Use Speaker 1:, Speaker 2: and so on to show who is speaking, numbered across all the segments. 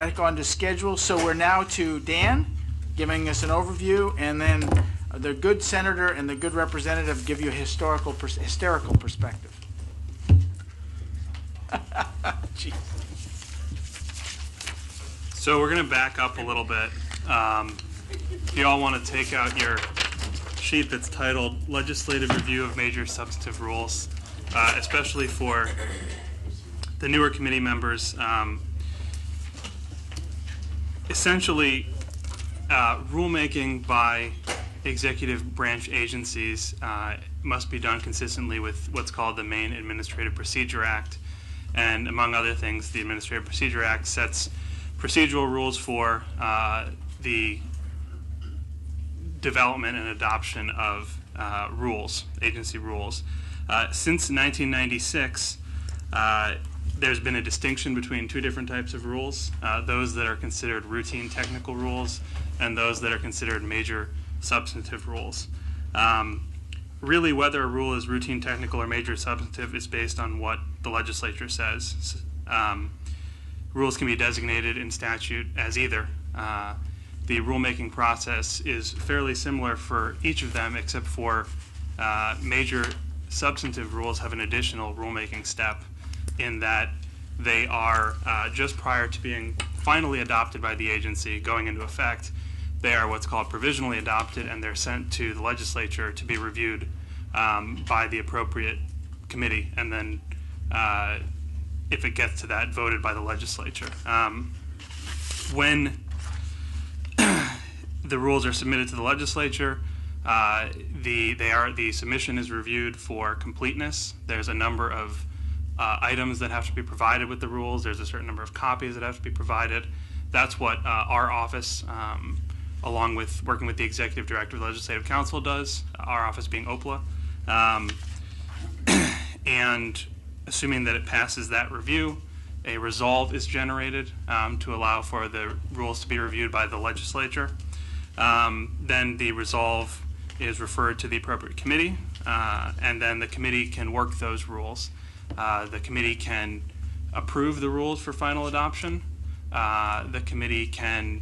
Speaker 1: back on to schedule, so we're now to Dan, giving us an overview, and then the good senator and the good representative give you a historical, pers- hysterical perspective.
Speaker 2: So we're going to back up a little bit. Um, you all want to take out your sheet that's titled Legislative Review of Major Substantive Rules, uh, especially for the newer committee members, um, essentially, uh, rulemaking by executive branch agencies uh, must be done consistently with what's called the Maine Administrative Procedure Act. And among other things, the Administrative Procedure Act sets procedural rules for uh, the development and adoption of uh, rules, agency rules. Uh, since 1996, uh, there's been a distinction between two different types of rules uh, those that are considered routine technical rules and those that are considered major substantive rules. Um, really, whether a rule is routine technical or major substantive is based on what the legislature says. Um, rules can be designated in statute as either. Uh, the rulemaking process is fairly similar for each of them, except for uh, major substantive rules have an additional rulemaking step in that they are uh, just prior to being finally adopted by the agency, going into effect. They are what's called provisionally adopted, and they're sent to the legislature to be reviewed um, by the appropriate committee, and then uh, if it gets to that, voted by the legislature. Um, when the rules are submitted to the legislature, uh, the they are the submission is reviewed for completeness. There's a number of uh, items that have to be provided with the rules. There's a certain number of copies that have to be provided. That's what uh, our office, um, along with working with the executive director of the legislative council, does. Our office being OPLA. Um, and assuming that it passes that review, a resolve is generated um, to allow for the rules to be reviewed by the legislature. Um, then the resolve is referred to the appropriate committee, uh, and then the committee can work those rules. Uh, the committee can approve the rules for final adoption. Uh, the committee can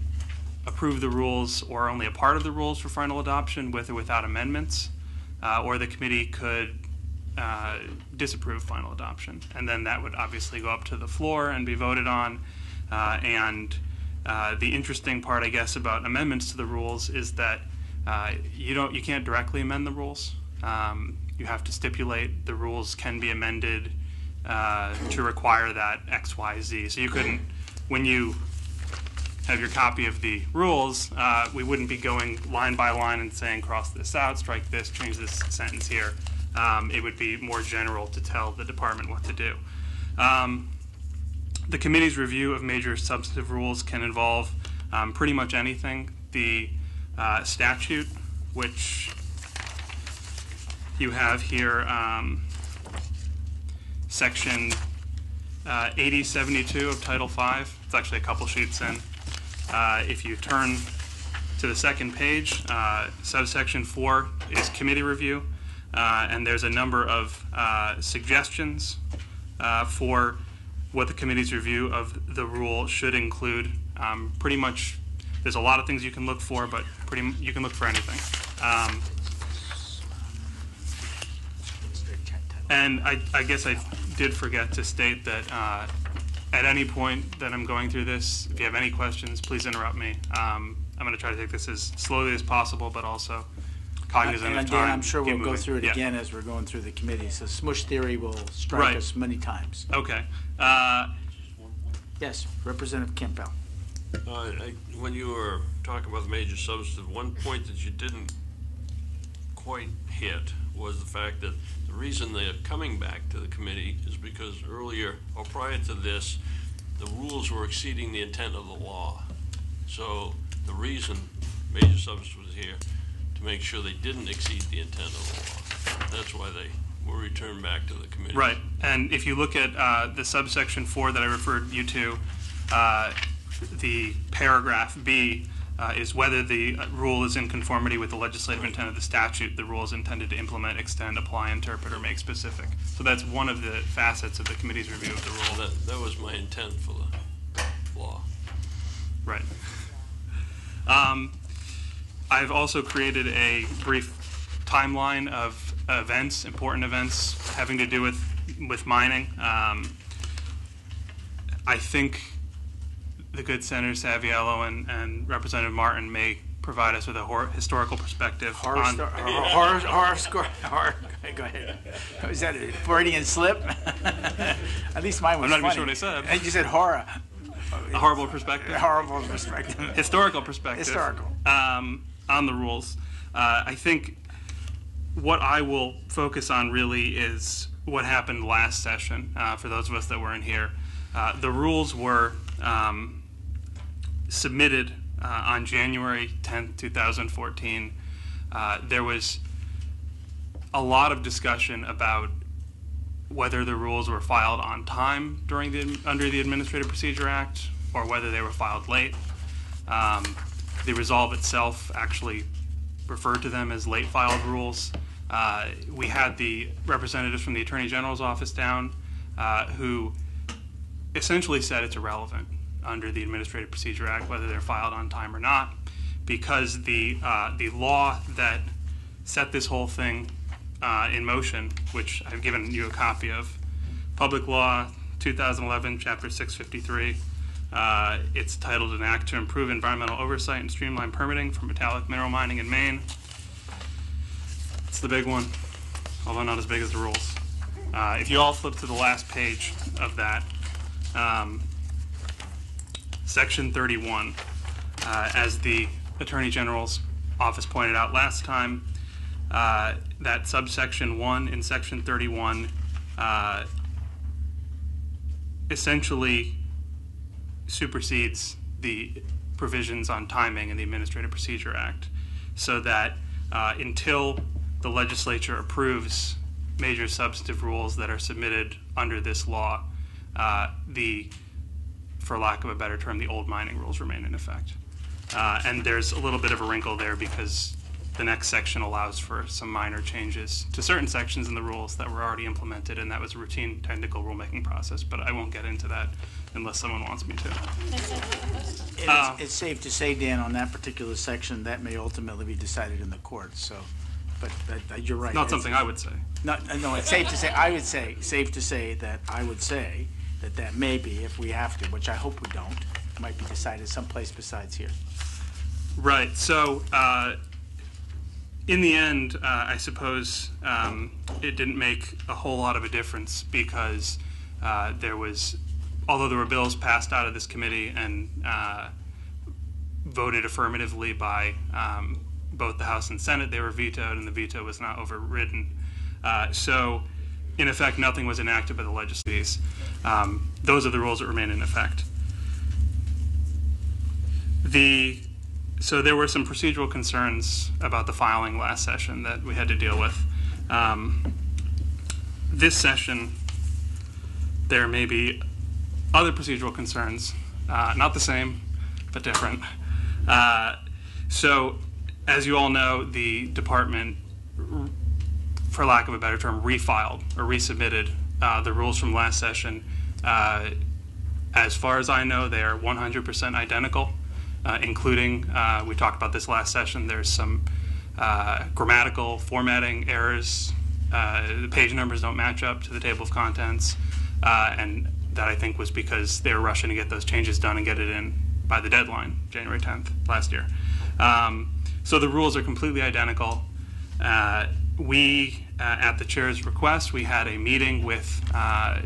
Speaker 2: approve the rules or only a part of the rules for final adoption with or without amendments, uh, or the committee could uh, disapprove final adoption. And then that would obviously go up to the floor and be voted on. Uh, and the interesting part, I guess, about amendments to the rules is that you don't, you can't directly amend the rules. Um, you have to stipulate the rules can be amended uh, to require that X, Y, Z. So you couldn't, when you have your copy of the rules, uh, we wouldn't be going line by line and saying cross this out, strike this, change this sentence here. Um, it would be more general to tell the department what to do. Um, the committee's review of major substantive rules can involve um, pretty much anything. The uh, statute, which you have here, um, section uh, 8072 of Title V. It's actually a couple sheets in. Uh, if you turn to the second page, uh, subsection 4 is committee review, uh, and there's a number of uh, suggestions uh, for what the committee's review of the rule should include. Um, pretty much, there's a lot of things you can look for, but pretty you can look for anything. Um, And I, I guess I did forget to state that uh, at any point that I'm going through this, if you have any questions, please interrupt me. Um, I'm going to try to take this as slowly as possible, but also cognizant
Speaker 1: And
Speaker 2: of time.
Speaker 1: I'm sure
Speaker 2: keep
Speaker 1: we'll go
Speaker 2: moving.
Speaker 1: through it
Speaker 2: Yeah.
Speaker 1: again as we're going through the committee, so smush theory will strike
Speaker 2: Right.
Speaker 1: us many times.
Speaker 2: Okay. Uh,
Speaker 1: Yes, Representative Campbell.
Speaker 3: Uh, I- When you were talking about the major substantive, one point that you didn't quite hit was the fact that the reason they're coming back to the committee is because earlier, or prior to this, the rules were exceeding the intent of the law. So the reason major substance was here, to make sure they didn't exceed the intent of the law. That's why they were returned back to the committee.
Speaker 2: Right, and if you look at uh, the subsection four that I referred you to, uh, the paragraph B uh, is whether the uh, rule is in conformity with the legislative intent of the statute. The rule is intended to implement, extend, apply, interpret, or make specific. So that's one of the facets of the committee's review of the rule.
Speaker 3: That, that was my intent for the law.
Speaker 2: Right. Um, I've also created a brief timeline of events, important events having to do with, with mining. Um, I think the good Senator Saviello and, and Representative Martin may provide us with a hor- historical perspective
Speaker 1: Horror,
Speaker 2: on,
Speaker 1: stor- horror, horror, score, horror, go ahead. Was that a Freudian slip? At least mine was
Speaker 2: I'm not even sure what I said.
Speaker 1: You said horror,
Speaker 2: a horrible perspective.
Speaker 1: A horrible perspective.
Speaker 2: historical perspective
Speaker 1: Historical.
Speaker 2: um, on the rules. Uh, I think what I will focus on really is what happened last session. Uh, for those of us that weren't here, uh, the rules were um, submitted uh, on January 10th, 2014. Uh, there was a lot of discussion about whether the rules were filed on time during the under the Administrative Procedure Act or whether they were filed late. Um, the resolve itself actually referred to them as late filed rules. Uh, we had the representatives from the Attorney General's office down uh, who essentially said it's irrelevant under the Administrative Procedure Act whether they're filed on time or not because the uh, the law that set this whole thing uh, in motion, which I've given you a copy of, Public Law 2011, Chapter 653. Uh, it's titled An Act to Improve Environmental Oversight and Streamline Permitting for Metallic Mineral Mining in Maine. It's the big one, although not as big as the rules. Uh, if you all flip to the last page of that, um, Section 31, uh, as the Attorney General's office pointed out last time, uh, that subsection 1 in Section 31 uh, essentially supersedes the provisions on timing in the Administrative Procedure Act, so that uh, until the legislature approves major substantive rules that are submitted under this law, uh, the, for lack of a better term, the old mining rules remain in effect. Uh, and there's a little bit of a wrinkle there because the next section allows for some minor changes to certain sections in the rules that were already implemented, and that was a routine technical rulemaking process. But I won't get into that unless someone wants me to.
Speaker 1: And
Speaker 2: Uh,
Speaker 1: It's, it's safe to say, Dan, on that particular section, that may ultimately be decided in the courts, so, but that, you're right.
Speaker 2: Not
Speaker 1: It's-
Speaker 2: something I would say.
Speaker 1: No, no, it's safe to say, I would say, safe to say that I would say that that may be, if we have to, which I hope we don't, might be decided someplace besides here.
Speaker 2: Right. So, uh, in the end, uh, I suppose um, it didn't make a whole lot of a difference because uh, there was, although there were bills passed out of this committee and uh, voted affirmatively by um, both the House and Senate, they were vetoed, and the veto was not overridden. Uh, so, in effect, nothing was enacted by the legislators. Um, those are the rules that remain in effect. The so there were some procedural concerns about the filing last session that we had to deal with. Um, this session, there may be other procedural concerns, uh, not the same, but different. Uh, so, as you all know, the department, for lack of a better term, refiled or resubmitted uh, the rules from last session. Uh, as far as I know, they are 100% identical uh, including, uh, we talked about this last session, there's some uh, grammatical formatting errors. Uh, the page numbers don't match up to the table of contents. and that I think was because they were rushing to get those changes done and get it in by the deadline, January 10th last year. Um, so the rules are completely identical. We, uh, at the chair's request, we had a meeting with uh,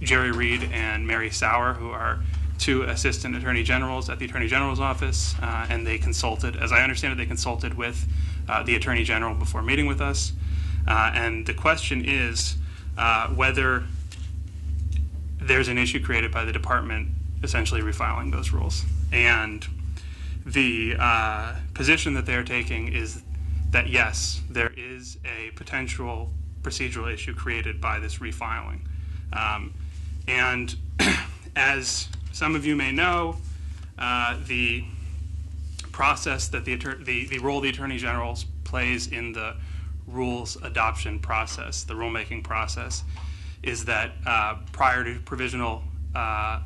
Speaker 2: Jerry Reid and Mary Sauer, who are two assistant attorney generals at the attorney general's office, uh, and they consulted, as I understand it, they consulted with uh, the attorney general before meeting with us. Uh, and the question is uh, whether there's an issue created by the department essentially refiling those rules. And the position that they're taking is that yes, there is a potential procedural issue created by this refiling. Um, and as some of you may know, uh, the process that the, the the role the attorney general plays in the rules adoption process, the rulemaking process, is that uh, prior to provisional uh,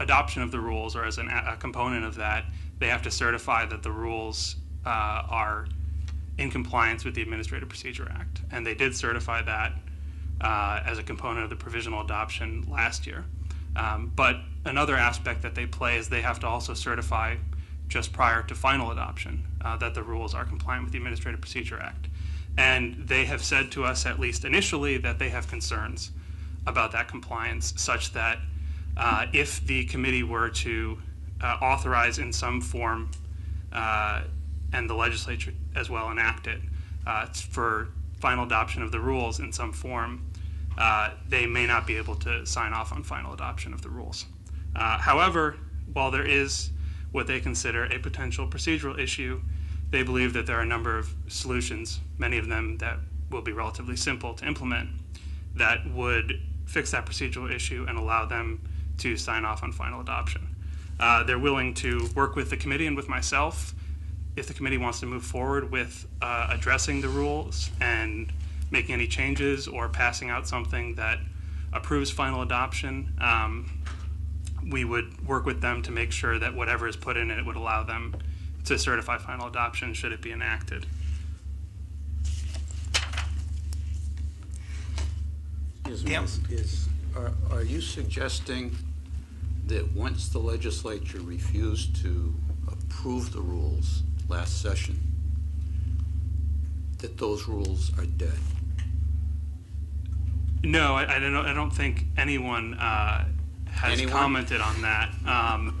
Speaker 2: adoption of the rules, or as an, a component of that, they have to certify that the rules uh, are in compliance with the Administrative Procedure Act. And they did certify that uh, as a component of the provisional adoption last year. Um, but another aspect that they play is they have to also certify just prior to final adoption uh, that the rules are compliant with the Administrative Procedure Act. And they have said to us, at least initially, that they have concerns about that compliance, such that uh, if the committee were to uh, authorize in some form, uh, and the legislature as well enact it, uh, for final adoption of the rules in some form, uh, they may not be able to sign off on final adoption of the rules. Uh, however, while there is what they consider a potential procedural issue, they believe that there are a number of solutions, many of them that will be relatively simple to implement, that would fix that procedural issue and allow them to sign off on final adoption. Uh, they're willing to work with the committee and with myself if the committee wants to move forward with uh, addressing the rules and making any changes or passing out something that approves final adoption. Um, we would work with them to make sure that whatever is put in it would allow them to certify final adoption should it be enacted.
Speaker 4: Excuse me,
Speaker 1: Tim?
Speaker 4: is- is, are, are you suggesting that once the legislature refused to approve the rules last session, that those rules are dead?
Speaker 2: No, I, I don't. I don't think anyone uh, has
Speaker 4: Anyone?
Speaker 2: commented on that. Um,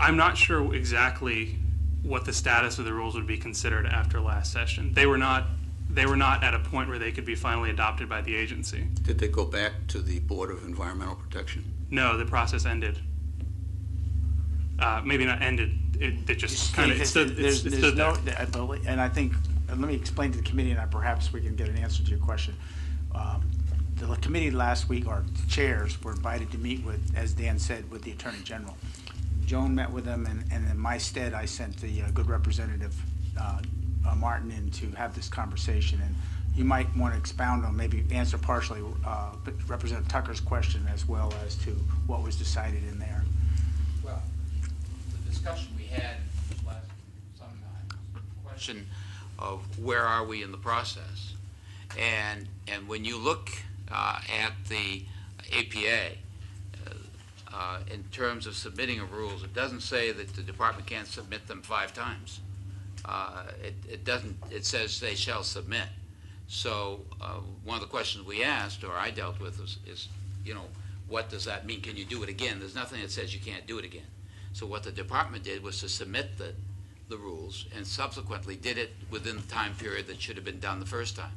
Speaker 2: I'm not sure exactly what the status of the rules would be considered after last session. They were not. They were not at a point where they could be finally adopted by the agency.
Speaker 4: Did they go back to the Board of Environmental Protection?
Speaker 2: No, the process ended. Uh, maybe not ended. It, it just kind of it stood,
Speaker 1: There's, there's
Speaker 2: stood
Speaker 1: no,
Speaker 2: there.
Speaker 1: And I think, and let me explain to the committee, and I- perhaps we can get an answer to your question. Um, The committee last week, our chairs, were invited to meet with, as Dan said, with the Attorney General. Joan met with them, and, and in my stead, I sent the uh, good representative, uh, uh, Martin in to have this conversation, and you might want to expound on, maybe answer partially uh, Representative Tucker's question as well as to what was decided in there.
Speaker 5: Discussion we had last sometime, question of where are we in the process? And, and when you look uh, at the APA, uh, uh, in terms of submitting of rules, it doesn't say that the department can't submit them five times. Uh, It, it doesn't, it says they shall submit. So uh, one of the questions we asked, or I dealt with, is, is, you know, what does that mean? Can you do it again? There's nothing that says you can't do it again. So what the department did was to submit the, the rules and subsequently did it within the time period that should have been done the first time.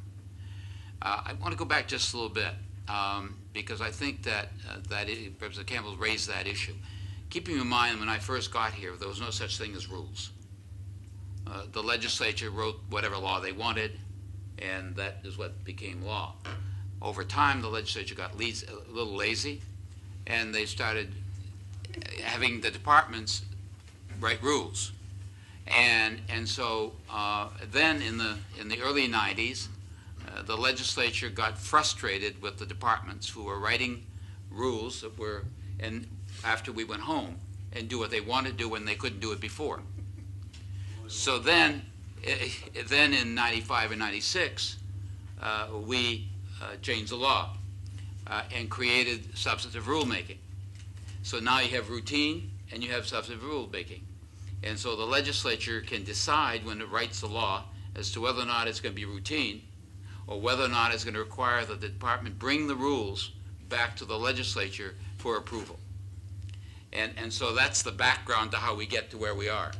Speaker 5: Uh, I want to go back just a little bit, um, because I think that, uh, that i- Representative Campbell raised that issue. Keeping in mind, when I first got here, there was no such thing as rules. Uh, The legislature wrote whatever law they wanted, and that is what became law. Over time, the legislature got a little lazy, and they started having the departments write rules. And, and so uh, then in the, in the early 90s, uh, the legislature got frustrated with the departments who were writing rules that were, and after we went home, and do what they wanted to do when they couldn't do it before. So then, eh, eh, then in 95 and 96, uh, we uh, changed the law uh, and created substantive rulemaking. So now you have routine and you have substantive rulemaking. And so the legislature can decide when it writes the law as to whether or not it's going to be routine or whether or not it's going to require that the department bring the rules back to the legislature for approval. And, and so that's the background to how we get to where we are.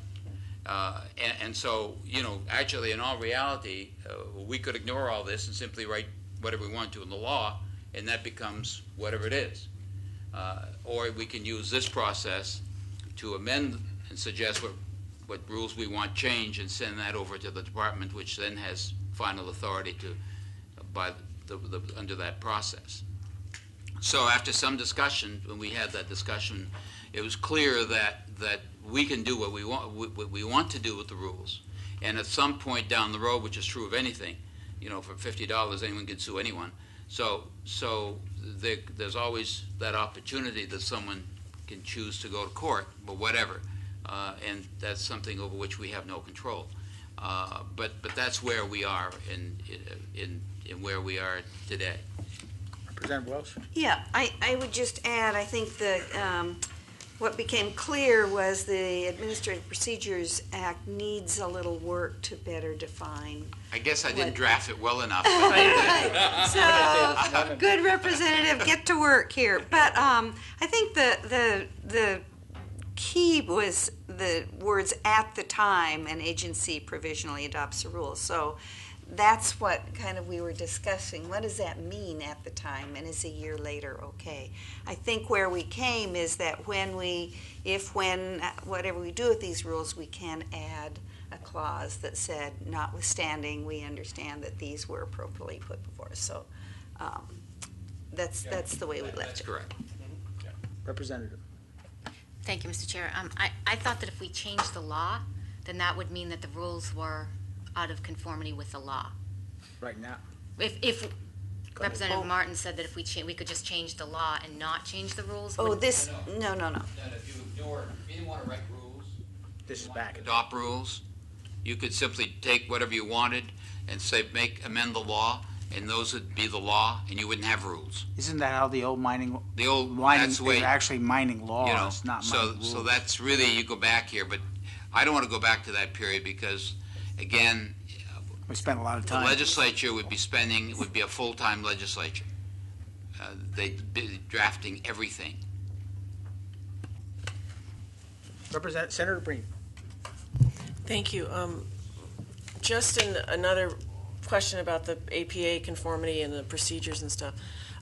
Speaker 5: Uh, and, and so, you know, actually, in all reality, uh, we could ignore all this and simply write whatever we want to in the law, and that becomes whatever it is. Uh, or we can use this process to amend and suggest what, what rules we want changed and send that over to the department, which then has final authority to, by the, the, under that process. So after some discussion, when we had that discussion, it was clear that, that we can do what we want, what we want to do with the rules. And at some point down the road, which is true of anything, you know, for fifty dollars, anyone can sue anyone. So, so there, there's always that opportunity that someone can choose to go to court, but whatever. Uh, and that's something over which we have no control. Uh, but, but that's where we are in, in, in where we are today.
Speaker 1: Representative Welsh?
Speaker 6: Yeah, I, I would just add, I think the, um, what became clear was the Administrative Procedures Act needs a little work to better define.
Speaker 5: I guess I didn't
Speaker 6: What-
Speaker 5: draft it well enough.
Speaker 6: So, good representative, get to work here. But, um, I think the, the, the key was the words "at the time" an agency provisionally adopts the rules. So that's what kind of we were discussing. What does that mean at the time, and is a year later okay? I think where we came is that when we, if when, uh, whatever we do with these rules, we can add a clause that said, notwithstanding, we understand that these were appropriately put before us. So um, that's, that's the way we left
Speaker 5: That's
Speaker 6: it.
Speaker 5: correct.
Speaker 1: Representative?
Speaker 7: Thank you, Mr. Chair. Um, I, I thought that if we changed the law, then that would mean that the rules were out of conformity with the law.
Speaker 1: Right now.
Speaker 7: If, if
Speaker 6: Oh.
Speaker 7: Representative Martin said that if we cha, we could just change the law and not change the rules.
Speaker 6: Oh,
Speaker 7: would-
Speaker 6: this, no, no, no.
Speaker 5: That if you ignore, if you want to write rules,
Speaker 1: This is back.
Speaker 5: adopt rules, you could simply take whatever you wanted and say, make, amend the law, and those would be the law, and you wouldn't have rules.
Speaker 1: Isn't that how the old mining,
Speaker 5: The old,
Speaker 1: mining,
Speaker 5: that's the way,
Speaker 1: they're actually mining
Speaker 5: you know,
Speaker 1: laws, not
Speaker 5: so,
Speaker 1: mining rules?
Speaker 5: so that's really, you go back here, but I don't want to go back to that period because, again,
Speaker 1: We spent a lot of
Speaker 5: the
Speaker 1: time.
Speaker 5: legislature would be spending, it would be a full-time legislature. Uh, They'd be drafting everything.
Speaker 1: Representative, Senator Breen?
Speaker 8: Thank you. Um, Just in another question about the APA conformity and the procedures and stuff.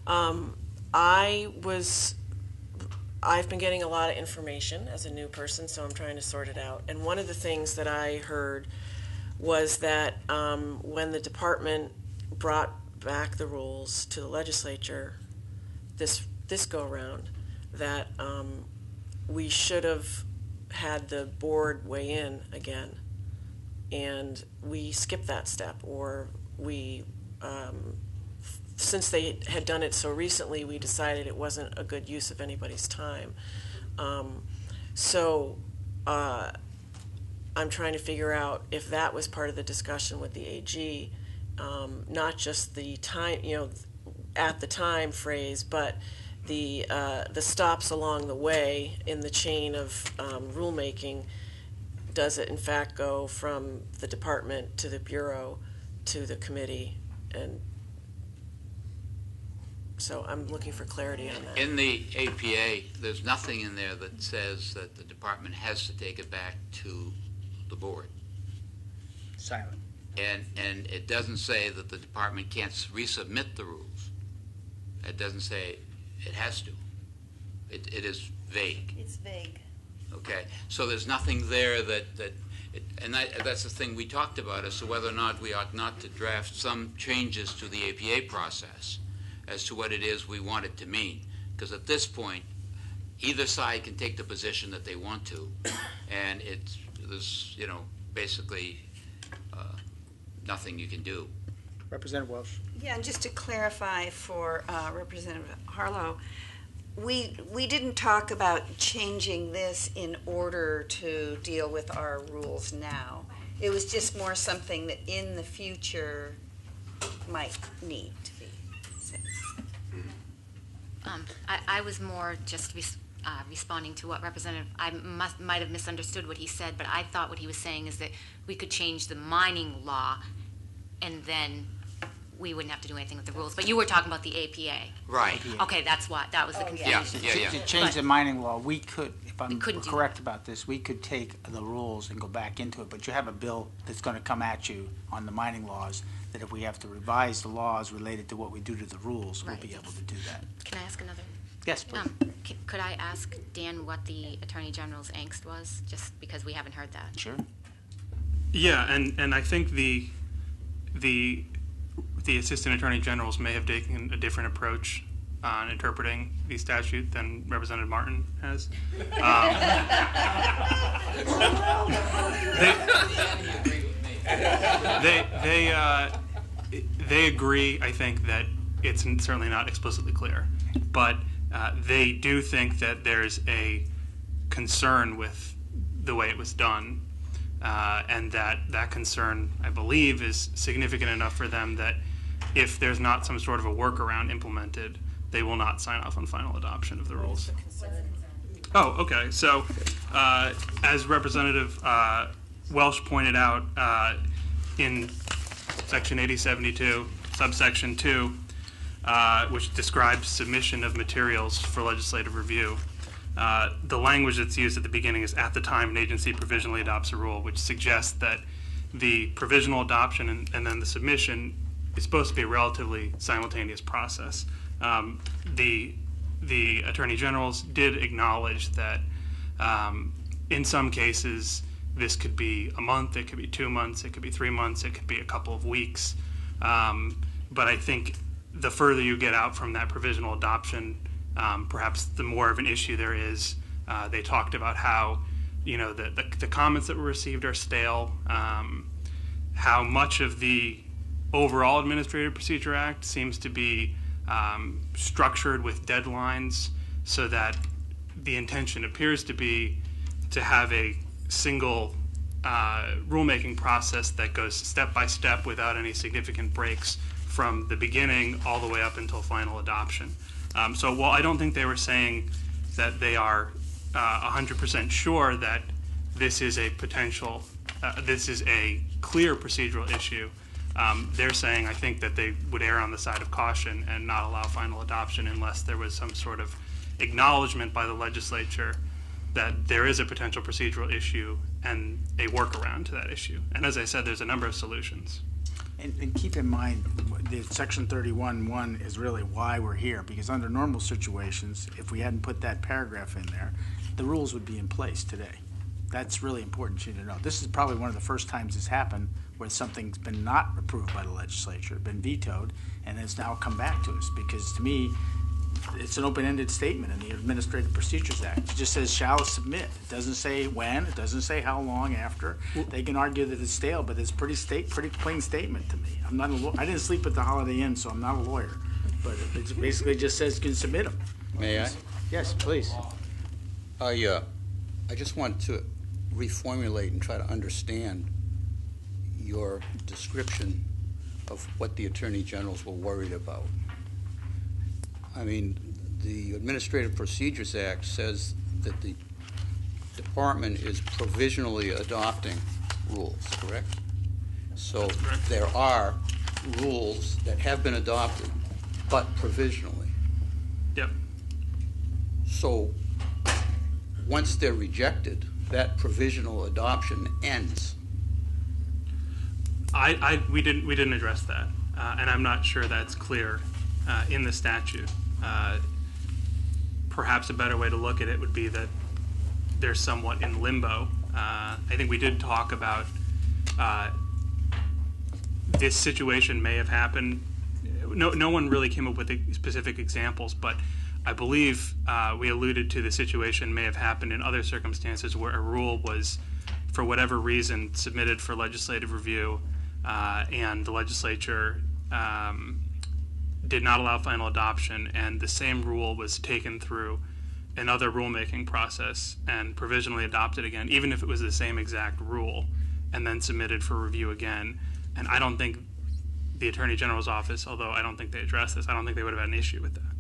Speaker 8: Um, I was, I've been getting a lot of information as a new person, so I'm trying to sort it out. And one of the things that I heard was that um, when the department brought back the rules to the legislature this, this go-around, that um, we should have had the board weigh in again. And we skipped that step, or we, um, f- since they had done it so recently, we decided it wasn't a good use of anybody's time. Um, so uh, I'm trying to figure out if that was part of the discussion with the AG, um, not just the time, you know, at the time phrase, but the uh, the stops along the way in the chain of um, rulemaking. Does it in fact go from the department to the bureau to the committee? And so I'm looking for clarity on that.
Speaker 5: In the APA, there's nothing in there that says that the department has to take it back to the board.
Speaker 1: Silent.
Speaker 5: And, and it doesn't say that the department can't resubmit the rules. It doesn't say it has to. It, it is vague,
Speaker 6: It's vague.
Speaker 5: okay? So there's nothing there that, that, it- and that, that's the thing we talked about as to whether or not we ought not to draft some changes to the APA process as to what it is we want it to mean. Because at this point, either side can take the position that they want to, and it's, there's, you know, basically, uh, nothing you can do.
Speaker 1: Representative Welsh?
Speaker 6: Yeah, and just to clarify for uh, Representative Harlow, we, we didn't talk about changing this in order to deal with our rules now. It was just more something that in the future might need to be. said.
Speaker 7: Um, I, I was more just res- uh, responding to what Representative, I must, might have misunderstood what he said, but I thought what he was saying is that we could change the mining law and then we wouldn't have to do anything with the rules. But you were talking about the APA.
Speaker 5: Right.
Speaker 7: Okay, that's what, that was the
Speaker 5: Yeah,
Speaker 7: confusion.
Speaker 5: yeah, yeah.
Speaker 1: To change the mining law, we could, if I'm
Speaker 7: We couldn't do
Speaker 1: correct about this, we could take the rules and go back into it, but you have a bill that's gonna come at you on the mining laws, that if we have to revise the laws related to what we do to the rules, we'll be able to do that.
Speaker 7: Can I ask another?
Speaker 1: Yes, please.
Speaker 7: Um, c- Could I ask Dan what the Attorney General's angst was, just because we haven't heard that?
Speaker 1: Sure.
Speaker 2: Yeah, and, and I think the, the, the Assistant Attorney Generals may have taken a different approach on interpreting the statute than Representative Martin has. Um, They, they, they, uh, they agree, I think, that it's certainly not explicitly clear. But uh, they do think that there's a concern with the way it was done, uh, and that that concern, I believe, is significant enough for them that if there's not some sort of a workaround implemented, they will not sign off on final adoption of the rules. Oh, okay. So, uh, as Representative uh, Welsh pointed out, uh, in Section 8072, subsection 2, uh, which describes submission of materials for legislative review, uh, the language that's used at the beginning is at the time an agency provisionally adopts a rule, which suggests that the provisional adoption and, and then the submission is supposed to be a relatively simultaneous process. Um, the the attorney generals did acknowledge that um, in some cases this could be a month, it could be two months, it could be three months, it could be a couple of weeks. Um, but I think the further you get out from that provisional adoption, um, perhaps the more of an issue there is. Uh, they talked about how, you know, the, the, the comments that were received are stale, um, how much of the overall Administrative Procedure Act seems to be um, structured with deadlines so that the intention appears to be to have a single uh, rulemaking process that goes step by step without any significant breaks from the beginning all the way up until final adoption. Um, so while I don't think they were saying that they are uh, 100% sure that this is a potential, uh, this is a clear procedural issue, um, they're saying, I think, that they would err on the side of caution and not allow final adoption unless there was some sort of acknowledgement by the legislature that there is a potential procedural issue and a workaround to that issue. And as I said, there's a number of solutions.
Speaker 1: And, and keep in mind, the section thirty-one, one is really why we're here, because under normal situations, if we hadn't put that paragraph in there, the rules would be in place today. That's really important for you to know. This is probably one of the first times this happened where something's been not approved by the legislature, been vetoed, and it's now come back to us, because to me, it's an open-ended statement in the Administrative Procedures Act. It just says shall submit. It doesn't say when, it doesn't say how long after. They can argue that it's stale, but it's pretty state, pretty plain statement to me. I'm not a law, I didn't sleep at the Holiday Inn, so I'm not a lawyer. But it basically just says you can submit them.
Speaker 4: May I?
Speaker 1: Yes, please.
Speaker 4: I, uh, I just want to reformulate and try to understand your description of what the Attorney Generals were worried about. I mean, the Administrative Procedures Act says that the department is provisionally adopting rules, correct? So there are rules that have been adopted, but provisionally.
Speaker 2: Yep.
Speaker 4: So, once they're rejected, that provisional adoption ends.
Speaker 2: I, I, we didn't, we didn't address that, uh, and I'm not sure that's clear uh, in the statute. Uh, Perhaps a better way to look at it would be that they're somewhat in limbo. Uh, I think we did talk about uh, this situation may have happened. No, no one really came up with specific examples, but I believe uh, we alluded to the situation may have happened in other circumstances where a rule was, for whatever reason, submitted for legislative review, uh, and the legislature um, did not allow final adoption, and the same rule was taken through another rulemaking process and provisionally adopted again, even if it was the same exact rule, and then submitted for review again. And I don't think the Attorney General's office, although I don't think they addressed this, I don't think they would have had an issue with that.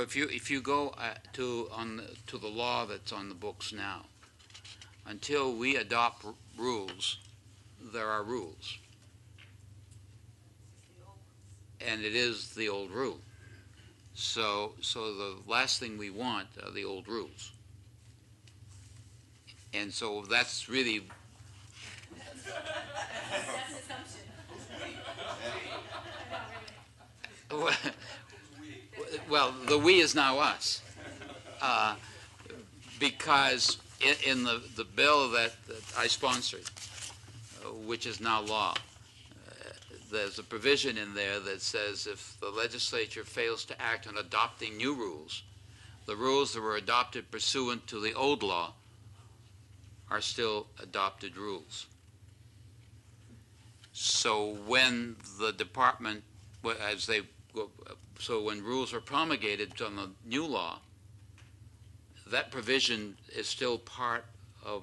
Speaker 5: But if you, if you go uh, to, on, the- to the law that's on the books now, until we adopt r- rules, there are rules. And it is the old rule. So, so the last thing we want are the old rules. And so that's really. Well, the "we" is now us. Uh, Because in, in the, the bill that, that I sponsored, uh, which is now law, uh, there's a provision in there that says if the legislature fails to act on adopting new rules, the rules that were adopted pursuant to the old law are still adopted rules. So when the department, as they, so when rules are promulgated on the new law, that provision is still part of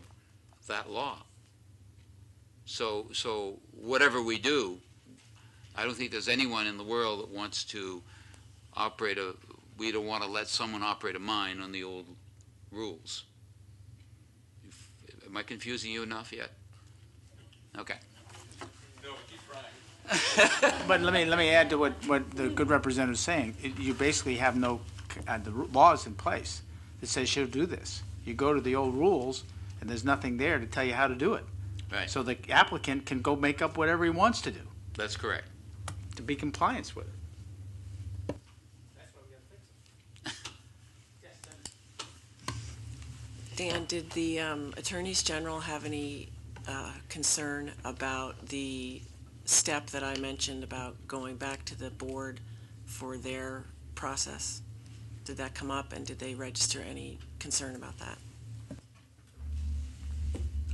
Speaker 5: that law. So, so whatever we do, I don't think there's anyone in the world that wants to operate a, we don't want to let someone operate a mine on the old rules. If- Am I confusing you enough yet? Okay.
Speaker 1: But let me, let me add to what, what the good representative's saying. It- You basically have no, uh, the ru- laws in place that says she'll do this. You go to the old rules, and there's nothing there to tell you how to do it.
Speaker 5: Right.
Speaker 1: So the applicant can go make up whatever he wants to do
Speaker 5: That's correct.
Speaker 1: to be compliance with it.
Speaker 8: Dan, did the um, attorneys general have any uh, concern about the step that I mentioned about going back to the board for their process? Did that come up, and did they register any concern about that?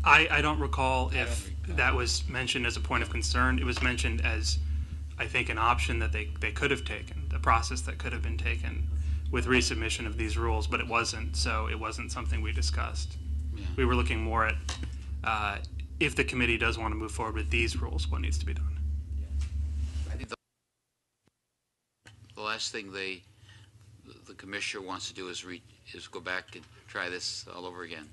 Speaker 2: I, I don't recall if
Speaker 5: don't recall.
Speaker 2: that was mentioned as a point of concern. It was mentioned as, I think, an option that they, they could have taken, the process that could have been taken with resubmission of these rules, but it wasn't, so it wasn't something we discussed.
Speaker 5: Yeah.
Speaker 2: We were looking more at, uh, if the committee does want to move forward with these rules, what needs to be done.
Speaker 5: I think the, the last thing they, the commissioner wants to do is re, is go back and try this all over again.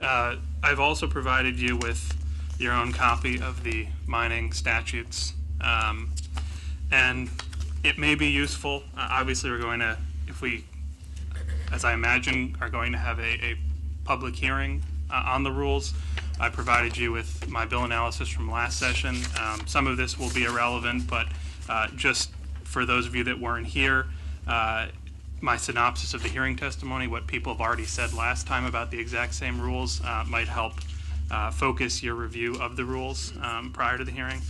Speaker 2: Uh, I've also provided you with your own copy of the mining statutes. Um, and it may be useful. Uh, obviously, we're going to, if we, as I imagine, are going to have a, a public hearing uh, on the rules. I provided you with my bill analysis from last session. Um, some of this will be irrelevant, but uh, just for those of you that weren't here, uh, my synopsis of the hearing testimony, what people have already said last time about the exact same rules, uh, might help uh, focus your review of the rules um, prior to the hearing.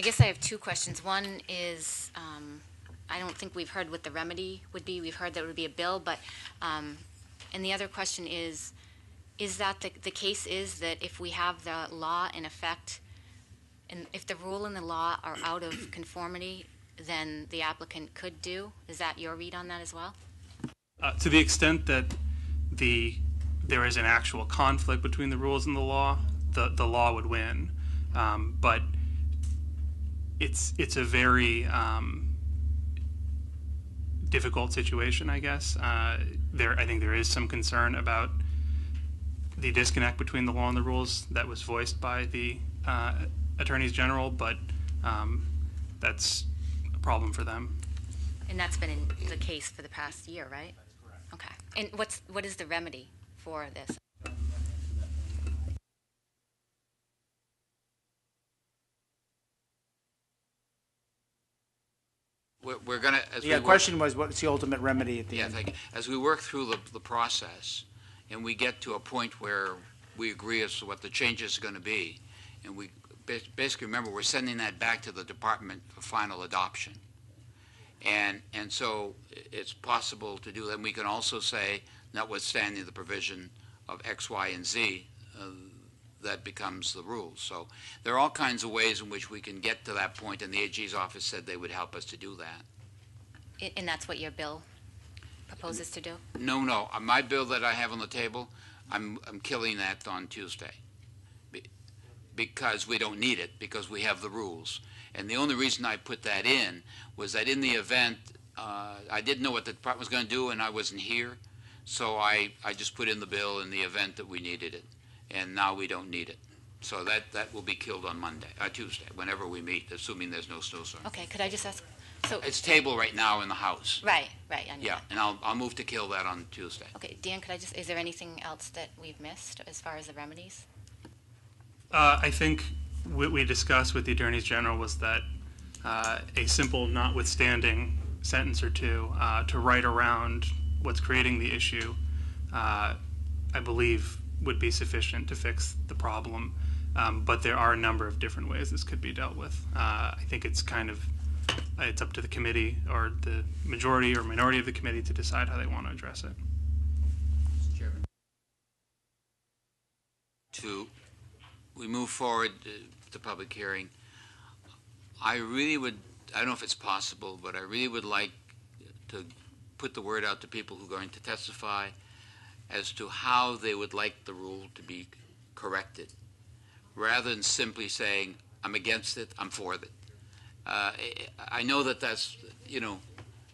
Speaker 7: I I have two questions. One is, um, I don't think we've heard what the remedy would be. We've heard that it would be a bill, but, um, and the other question is, is that the, the case is that if we have the law in effect, and if the rule and the law are out of conformity, then the applicant could do? Is that your read on that as well?
Speaker 2: Uh, to the extent that the there is an actual conflict between the rules and the law, the the law would win. Um, but it's it's a very um, difficult situation, I guess. Uh, there, I think there is some concern about the disconnect between the law and the rules that was voiced by the uh, attorneys general, but um, that's a problem for them.
Speaker 7: And that's been in the case for the past year, right? That's correct. Okay. And what's, what is the remedy for this?
Speaker 5: We're, we're gonna, as we
Speaker 1: Yeah,
Speaker 5: work-
Speaker 1: question was, what's the ultimate remedy at the
Speaker 5: Yeah,
Speaker 1: end?
Speaker 5: thank you. As we work through the, the process, and we get to a point where we agree as to what the changes are gonna be, and we, ba- basically, remember, we're sending that back to the department for final adoption. And, and so i- it's possible to do that, and we can also say, notwithstanding the provision of X, Y, and Z, uh, that becomes the rules. So there are all kinds of ways in which we can get to that point, and the AG's office said they would help us to do that.
Speaker 7: And that's what your bill proposes to do?
Speaker 5: No, no, Uh, my bill that I have on the table, I'm, I'm killing that on Tuesday. Be- Because we don't need it, because we have the rules. And the only reason I put that in was that in the event, uh, I didn't know what the department was gonna do and I wasn't here. So I, I just put in the bill in the event that we needed it. And now we don't need it. So that, that will be killed on Monday, uh, Tuesday, whenever we meet, assuming there's no snowstorm.
Speaker 7: Okay, could I just ask, so,
Speaker 5: It's table right now in the House.
Speaker 7: right, right, I know
Speaker 5: Yeah,
Speaker 7: that.
Speaker 5: and I'll, I'll move to kill that on Tuesday.
Speaker 7: Okay, Dan, could I just, is there anything else that we've missed as far as the remedies?
Speaker 2: Uh, I think what we discussed with the attorneys general was that uh, a simple notwithstanding sentence or two uh, to write around what's creating the issue, uh, I believe would be sufficient to fix the problem. Um, but there are a number of different ways this could be dealt with. Uh, I think it's kind of it's up to the committee or the majority or minority of the committee to decide how they want to address it.
Speaker 5: Mr. Chairman. To, we move forward to the public hearing. I really would, I don't know if it's possible, but I really would like to put the word out to people who are going to testify as to how they would like the rule to be corrected, rather than simply saying, I'm against it, I'm for it. Uh, I know that that's, you know,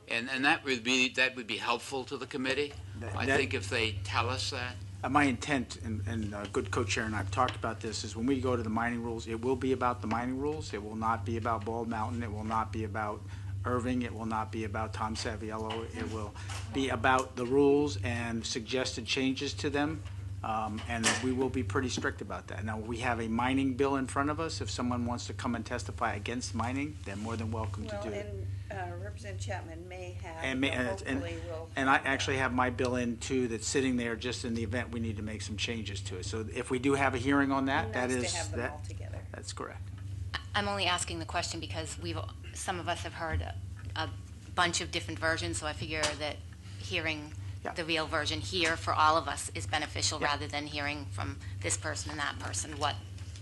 Speaker 5: and, and that would be, that would be helpful to the committee. I
Speaker 1: That-
Speaker 5: think if they tell us that,
Speaker 1: Uh, My intent, and, and uh, good co-chair and I have talked about this, is when we go to the mining rules, it will be about the mining rules. It will not be about Bald Mountain. It will not be about Irving. It will not be about Tom Saviello. It will be about the rules and suggested changes to them. Um, and we will be pretty strict about that. Now, we have a mining bill in front of us. If someone wants to come and testify against mining, they're more than welcome to
Speaker 6: Well,
Speaker 1: do it.
Speaker 6: and uh, Representative Chapman may have,
Speaker 1: And, ma- and, and,
Speaker 6: hopefully will.
Speaker 1: and I actually have my bill in too, that's sitting there just in the event we need to make some changes to it. So if we do have a hearing on that, that
Speaker 6: Nice
Speaker 1: is,
Speaker 6: to have them
Speaker 1: that,
Speaker 6: all together.
Speaker 1: that's correct.
Speaker 7: I'm only asking the question because we've, some of us have heard a, a bunch of different versions, so I figure that hearing
Speaker 1: Yeah.
Speaker 7: the real version here for all of us is beneficial
Speaker 1: Yeah.
Speaker 7: rather than hearing from this person and that person what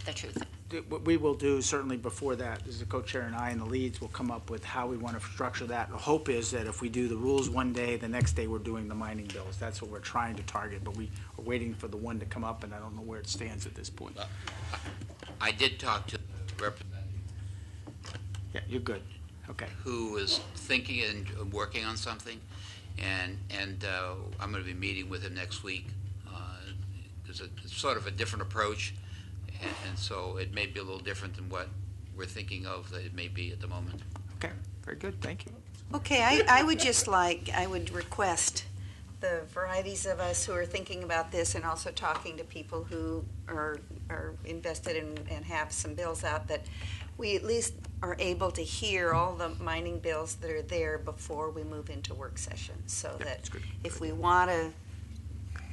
Speaker 7: the truth is.
Speaker 1: Do- What we will do certainly before that, is the co-chair and I and the leads will come up with how we want to structure that. The hope is that if we do the rules one day, the next day we're doing the mining bills. That's what we're trying to target, but we are waiting for the one to come up and I don't know where it stands at this point.
Speaker 5: I did talk to the representative
Speaker 1: Yeah, you're good. Okay.
Speaker 5: who is thinking and working on something, and, and uh, I'm going to be meeting with him next week. Uh, It's a, it's sort of a different approach, and, and so it may be a little different than what we're thinking of that it may be at the moment.
Speaker 1: Okay, very good, thank you.
Speaker 6: Okay, I, I would just like, I would request the varieties of us who are thinking about this and also talking to people who are, are invested in, and have some bills out, that we at least are able to hear all the mining bills that are there before we move into work session, so that
Speaker 1: that's good.
Speaker 6: if we want to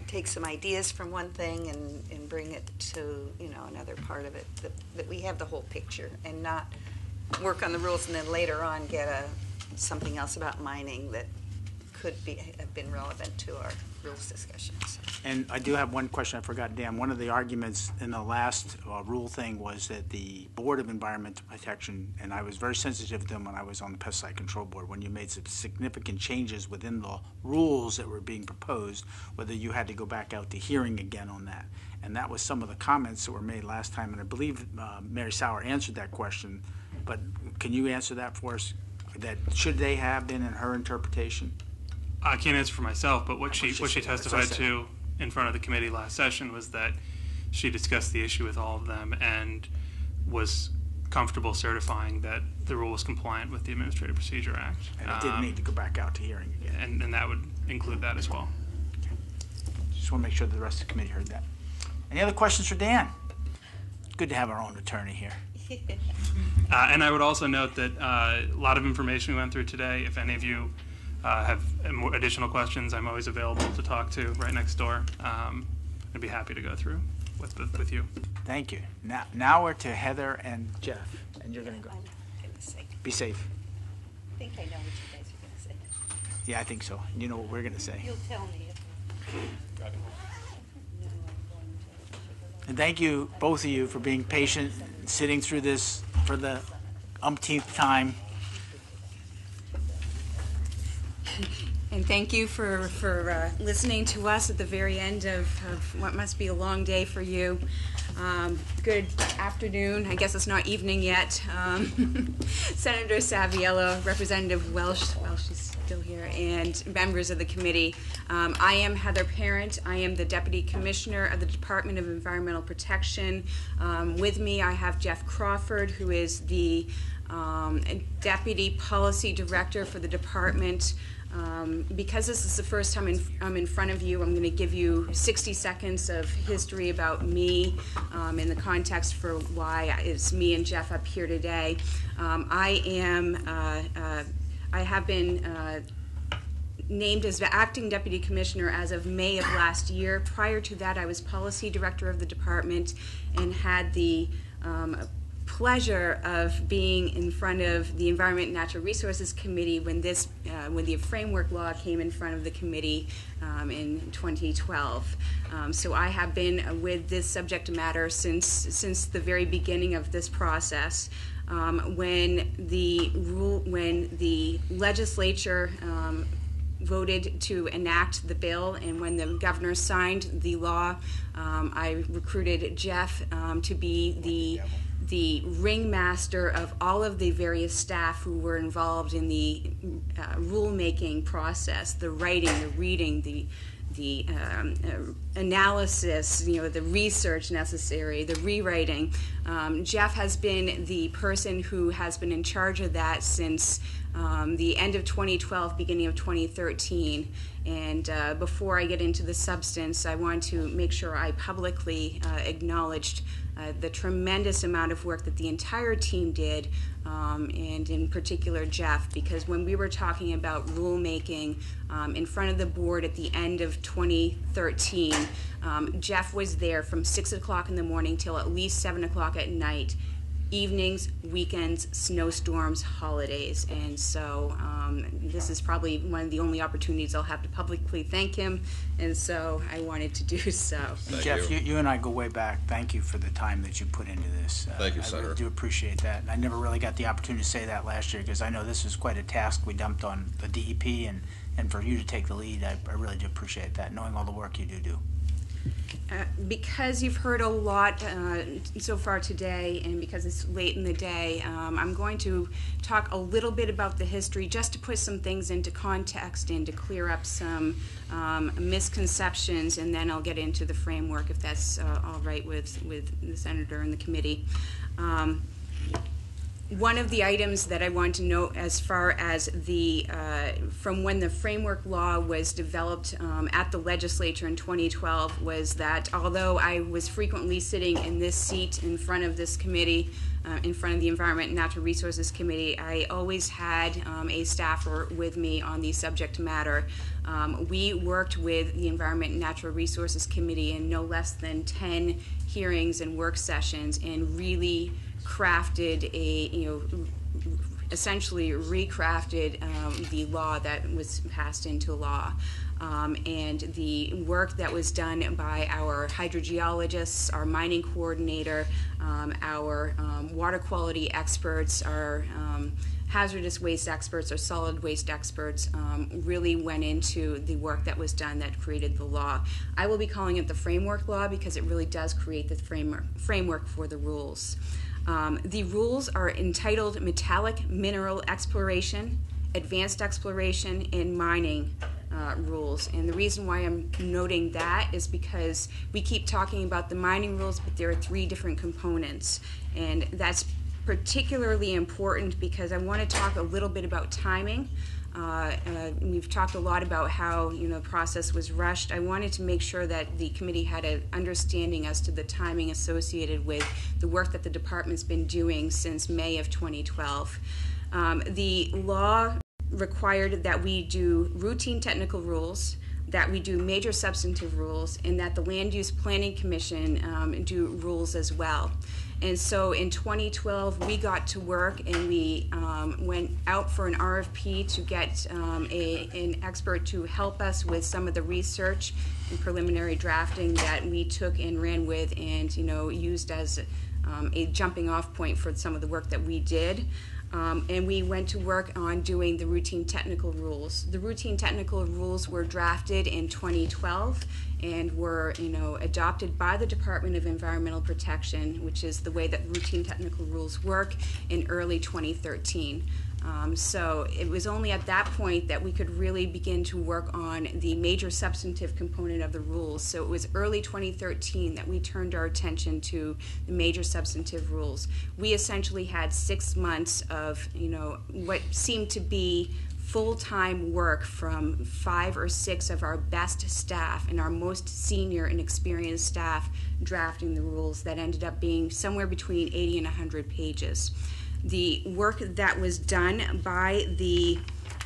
Speaker 6: take some ideas from one thing and, and bring it to, you know, another part of it, that, that we have the whole picture and not work on the rules and then later on get a, something else about mining that could be, have been relevant to our rules discussions.
Speaker 1: And I do have one question I forgot, Dan. One of the arguments in the last uh, rule thing was that the Board of Environmental Protection, and I was very sensitive to them when I was on the Pesticide Control Board, when you made some significant changes within the rules that were being proposed, whether you had to go back out to hearing again on that. And that was some of the comments that were made last time, and I believe uh, Mary Sauer answered that question. But can you answer that for us? That, should they have been in her interpretation?
Speaker 2: I can't answer for myself, but what she what she
Speaker 1: that's what I
Speaker 2: testified to in front of the committee last session was that she discussed the issue with all of them and was comfortable certifying that the rule was compliant with the Administrative Procedure Act.
Speaker 1: And it didn't
Speaker 2: Um,
Speaker 1: need to go back out to hearing again?
Speaker 2: and, and that would include that as well.
Speaker 1: Just want to make sure that the rest of the committee heard that. Any other questions for Dan? Good to have our own attorney here.
Speaker 2: Uh, and I would also note that uh, a lot of information we went through today. If any of you uh, have additional questions, I'm always available to talk to right next door. Um, I'd be happy to go through with, with, with you.
Speaker 1: Thank you. Now, now we're to Heather and Jeff, and you're going to go.
Speaker 6: I'm gonna
Speaker 1: Be safe.
Speaker 6: I think I know what you guys are gonna say.
Speaker 1: Yeah, I think so. You know what we're going to say.
Speaker 6: You'll tell me.
Speaker 1: And thank you, both of you, for being patient, and sitting through this for the umpteenth time.
Speaker 9: And thank you for, for uh, listening to us at the very end of, of what must be a long day for you. Um, good afternoon. I guess it's not evening yet. Um, Senator Saviello, Representative Welsh, Welsh is still here, and members of the committee. Um, I am Heather Parent. I am the Deputy Commissioner of the Department of Environmental Protection. Um, with me, I have Jeff Crawford, who is the um, Deputy Policy Director for the department. Um, because this is the first time in, I'm in front of you, I'm going to give you 60 seconds of history about me um, in the context for why it's me and Jeff up here today. Um, I am, uh, uh, I have been uh, named as the acting deputy commissioner as of May of last year. Prior to that, I was policy director of the department and had the um, pleasure of being in front of the Environment and Natural Resources Committee when this, uh, when the framework law came in front of the committee um, in 2012. Um, so I have been with this subject matter since since the very beginning of this process. Um, when the rule, when the legislature um, voted to enact the bill, and when the governor signed the law, um, I recruited Jeff um, to be the the ringmaster of all of the various staff who were involved in the uh, rulemaking process, the writing, the reading, the the um, uh, analysis, you know, the research necessary, the rewriting. Um, Jeff has been the person who has been in charge of that since um, the end of 2012, beginning of 2013. And uh, before I get into the substance, I want to make sure I publicly uh, acknowledged uh, the tremendous amount of work that the entire team did, um, and in particular Jeff, because when we were talking about rulemaking um, in front of the board at the end of 2013, um, Jeff was there from 6 o'clock in the morning till at least 7 o'clock at night evenings, weekends, snowstorms, holidays. And so um, this is probably one of the only opportunities I'll have to publicly thank him. And so I wanted to do so.
Speaker 10: Thank
Speaker 1: Jeff,
Speaker 10: you.
Speaker 1: you, you and I go way back. Thank you for the time that you put into this. Uh,
Speaker 10: Thank you,
Speaker 1: I
Speaker 10: Senator.
Speaker 1: really do appreciate that. And I never really got the opportunity to say that last year because I know this was quite a task we dumped on the DEP and, and for you to take the lead, I, I really do appreciate that, knowing all the work you do do.
Speaker 9: Uh, because you've heard a lot uh, so far today, and because it's late in the day, um, I'm going to talk a little bit about the history just to put some things into context and to clear up some um, misconceptions, and then I'll get into the framework if that's uh, all right with, with the senator and the committee. Um, one of the items that I want to note as far as the, uh, from when the framework law was developed um, at the legislature in 2012 was that although I was frequently sitting in this seat in front of this committee, uh, in front of the Environment and Natural Resources Committee, I always had um, a staffer with me on the subject matter. Um, we worked with the Environment and Natural Resources Committee in no less than 10 hearings and work sessions and really crafted a, you know, essentially recrafted um, the law that was passed into law. Um, and the work that was done by our hydrogeologists, our mining coordinator, um, our um, water quality experts, our um, hazardous waste experts, our solid waste experts, um, really went into the work that was done that created the law. I will be calling it the framework law because it really does create the framework, framework for the rules. Um, the rules are entitled Metallic Mineral Exploration, Advanced Exploration, and Mining uh, Rules. And the reason why I'm noting that is because we keep talking about the mining rules, but there are three different components. And that's particularly important because I want to talk a little bit about timing. Uh, we've talked a lot about how you know the process was rushed. I wanted to make sure that the committee had an understanding as to the timing associated with the work that the department's been doing since May of 2012. Um, the law required that we do routine technical rules, that we do major substantive rules, and that the Land Use Planning Commission um, do rules as well. And so in 2012, we got to work and we um, went out for an RFP to get um, a, an expert to help us with some of the research and preliminary drafting that we took and ran with and, you know, used as um, a jumping off point for some of the work that we did. Um, and we went to work on doing the routine technical rules. The routine technical rules were drafted in 2012 and were, you know, adopted by the Department of Environmental Protection, which is the way that routine technical rules work, in early 2013. Um, so it was only at that point that we could really begin to work on the major substantive component of the rules. So it was early 2013 that we turned our attention to the major substantive rules. We essentially had six months of, you know, what seemed to be full-time work from five or six of our best staff and our most senior and experienced staff drafting the rules that ended up being somewhere between 80 and 100 pages the work that was done by the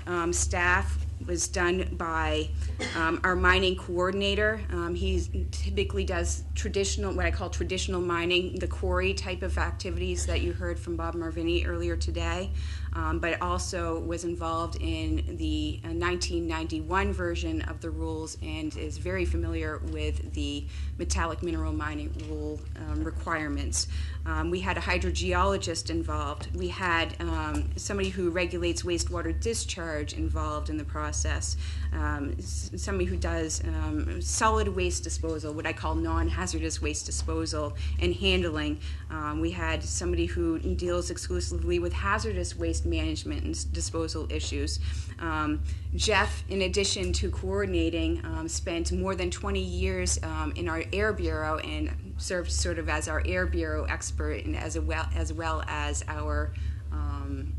Speaker 9: um, staff was done by um, our mining coordinator. Um, he typically does traditional, what I call traditional mining, the quarry type of activities that you heard from Bob Marvinney earlier today, um, but also was involved in the uh, 1991 version of the rules and is very familiar with the metallic mineral mining rule um, requirements. Um, we had a hydrogeologist involved. We had um, somebody who regulates wastewater discharge involved in the process. Um, somebody who does um, solid waste disposal, what I call non-hazardous waste disposal and handling. Um, we had somebody who deals exclusively with hazardous waste management and disposal issues. Um, Jeff, in addition to coordinating, spent more than 20 years in our Air Bureau and served sort of as our Air Bureau expert and as well as well as our um,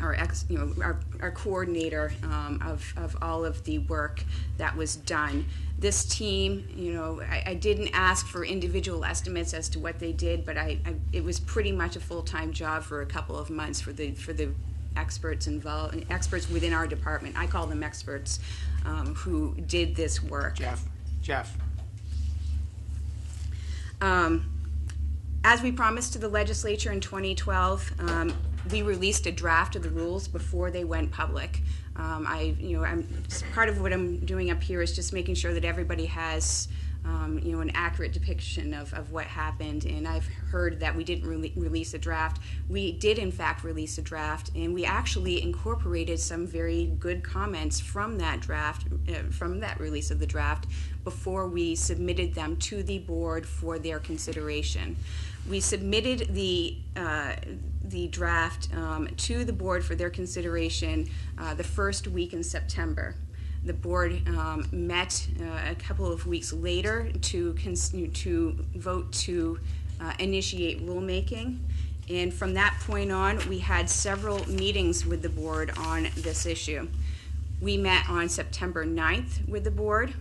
Speaker 9: our ex, you know, our, our coordinator um, of, of all of the work that was done. This team, you know, I, I didn't ask for individual estimates as to what they did, but I, I it was pretty much a full time job for a couple of months for the for the experts involved, experts within our department. I call them experts um, who did this work.
Speaker 1: Jeff, Jeff,
Speaker 9: Um, as we promised to the legislature in 2012, um, we released a draft of the rules before they went public. Um, I, you know, I'm part of what I'm doing up here is just making sure that everybody has, um, you know, an accurate depiction of, of what happened. And I've heard that we didn't re- release a draft. We did, in fact, release a draft, and we actually incorporated some very good comments from that draft, uh, from that release of the draft, before we submitted them to the board for their consideration. We submitted the uh, the draft um, to the board for their consideration uh, the first week in September. The board um, met uh, a couple of weeks later to to vote to uh, initiate rulemaking. And from that point on, we had several meetings with the board on this issue. We met on September 9th with the board.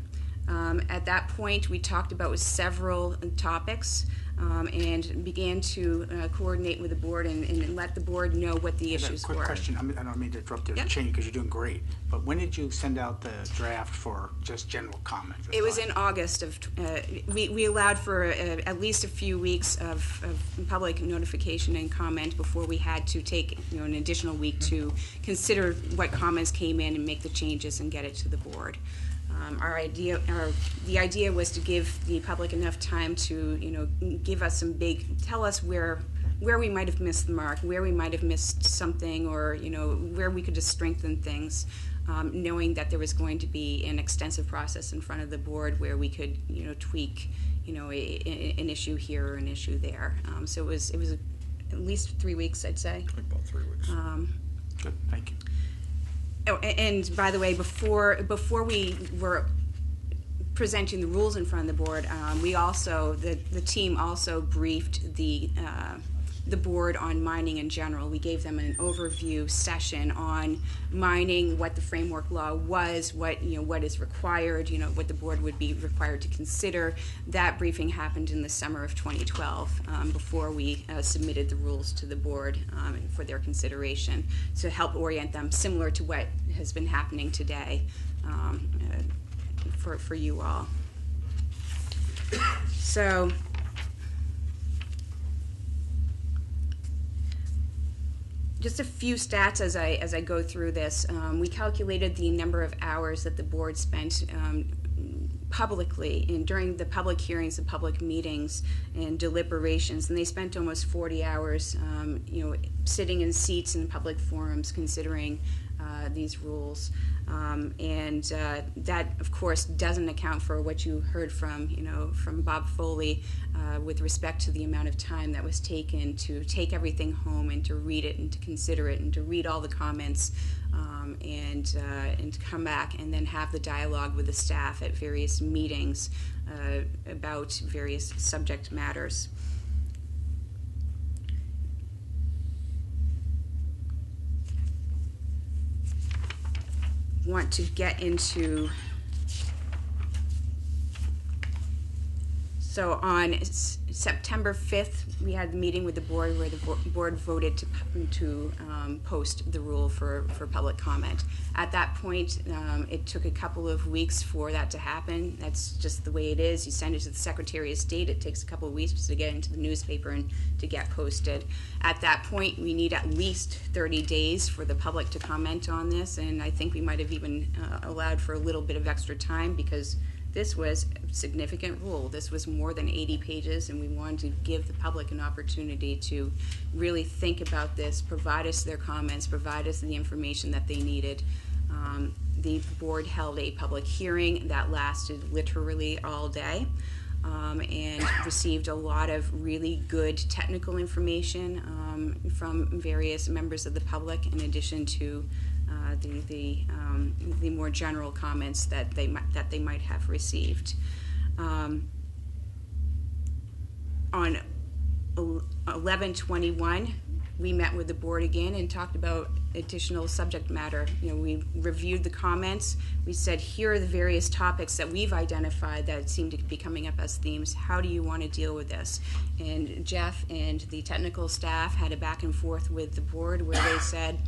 Speaker 9: Um, at that point, we talked about several topics um, and began to uh, coordinate with the board and, and let the board know what the
Speaker 1: I have a
Speaker 9: issues
Speaker 1: quick
Speaker 9: were.
Speaker 1: question. I mean, I don't mean to interrupt your
Speaker 9: Yep.
Speaker 1: chain because you're doing great. But when did you send out the draft for just general comment?
Speaker 9: It was in August of, uh, we, we allowed for uh, at least a few weeks of, of public notification and comment before we had to take, you know, an additional week to consider what comments came in and make the changes and get it to the board. Um, our idea, our, the idea was to give the public enough time to, you know, give us some big, tell us where, where we might have missed the mark, where we might have missed something, or, you know, where we could just strengthen things um, knowing that there was going to be an extensive process in front of the board where we could, you know, tweak, you know, a, a- an issue here or an issue there. Um, so it was, it was at least three weeks, I'd say.
Speaker 10: About three weeks.
Speaker 9: Um,
Speaker 1: Good, thank you.
Speaker 9: Oh, and by the way, before, before we were presenting the rules in front of the board, um, we also, the, the team also briefed the, uh, the board on mining in general. We gave them an overview session on mining, what the framework law was, what, you know, what is required, you know, what the board would be required to consider. That briefing happened in the summer of 2012, um, before we uh, submitted the rules to the board um, for their consideration, to help orient them, similar to what has been happening today um, uh, for, for you all. So, just a few stats as I as I go through this. Um, we calculated the number of hours that the board spent um, publicly and during the public hearings and public meetings and deliberations, and they spent almost 40 hours, um, you know, sitting in seats in public forums considering uh, these rules. Um, and uh, that, of course, doesn't account for what you heard from, you know, from Bob Foley uh, with respect to the amount of time that was taken to take everything home and to read it and to consider it and to read all the comments um, and uh, and to come back and then have the dialogue with the staff at various meetings uh, about various subject matters. Want to get into So on S- September 5th, we had the meeting with the board where the bo- board voted to, pu- to um, post the rule for, for public comment. At that point, um, it took a couple of weeks for that to happen. That's just the way it is. You send it to the Secretary of State, it takes a couple of weeks to get into the newspaper and to get posted. At that point, we need at least 30 days for the public to comment on this, and I think we might have even uh, allowed for a little bit of extra time because this was a significant rule. This was more than 80 pages, and we wanted to give the public an opportunity to really think about this, provide us their comments, provide us the information that they needed. Um, the board held a public hearing that lasted literally all day. Um, and received a lot of really good technical information um, from various members of the public, in addition to uh, the the, um, the more general comments that they might, that they might have received. Um, on eleven twenty one, we met with the board again and talked about additional subject matter. You know, we reviewed the comments. We said, here are the various topics that we've identified that seem to be coming up as themes. How do you want to deal with this? And Jeff and the technical staff had a back and forth with the board where they said,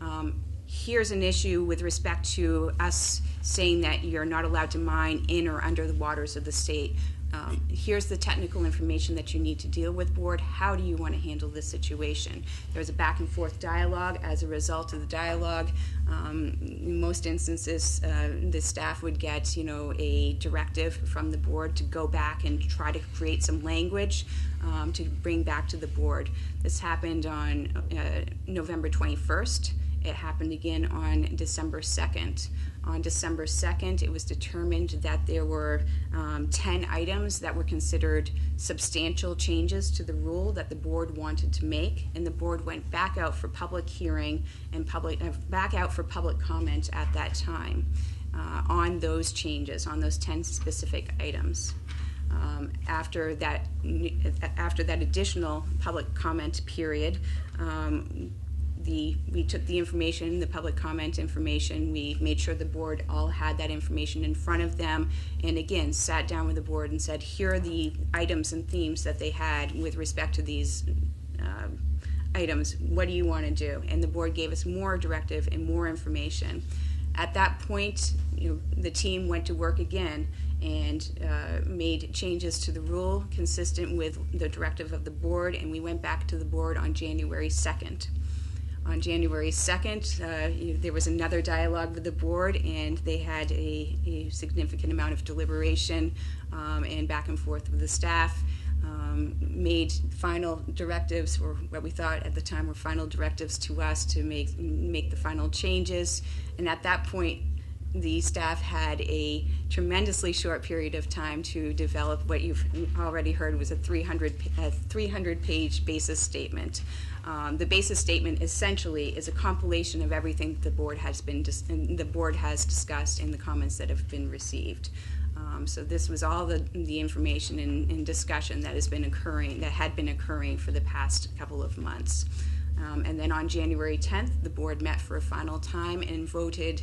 Speaker 9: um, here's an issue with respect to us saying that you're not allowed to mine in or under the waters of the state. Um, here's the technical information that you need to deal with, board. How do you want to handle this situation? There was a back and forth dialogue. As a result of the dialogue, um, in most instances, uh, the staff would get, you know, a directive from the board to go back and try to create some language um, to bring back to the board. This happened on uh, November 21st. It happened again on December 2nd. On December 2nd, it was determined that there were um, 10 items that were considered substantial changes to the rule that the board wanted to make, and the board went back out for public hearing and public uh, back out for public comment at that time uh, on those changes, on those 10 specific items. Um, after that, after that additional public comment period, um, the, we took the information, the public comment information, we made sure the board all had that information in front of them, and again, sat down with the board and said, here are the items and themes that they had with respect to these uh, items. What do you want to do? And the board gave us more directive and more information. At that point, you know, the team went to work again and uh, made changes to the rule consistent with the directive of the board, and we went back to the board on January 2nd on January 2nd, uh, you, there was another dialogue with the board, and they had a, a significant amount of deliberation um, and back and forth with the staff. Um, made final directives, or what we thought at the time were final directives to us to make make the final changes. And at that point, the staff had a tremendously short period of time to develop what you've already heard was a 300 a 300 page basis statement. Um, the basis statement essentially is a compilation of everything that the board has been the board has discussed in the comments that have been received. Um, so this was all the, the information and, and, discussion that has been occurring that had been occurring for the past couple of months. Um, and then on January 10th, the board met for a final time and voted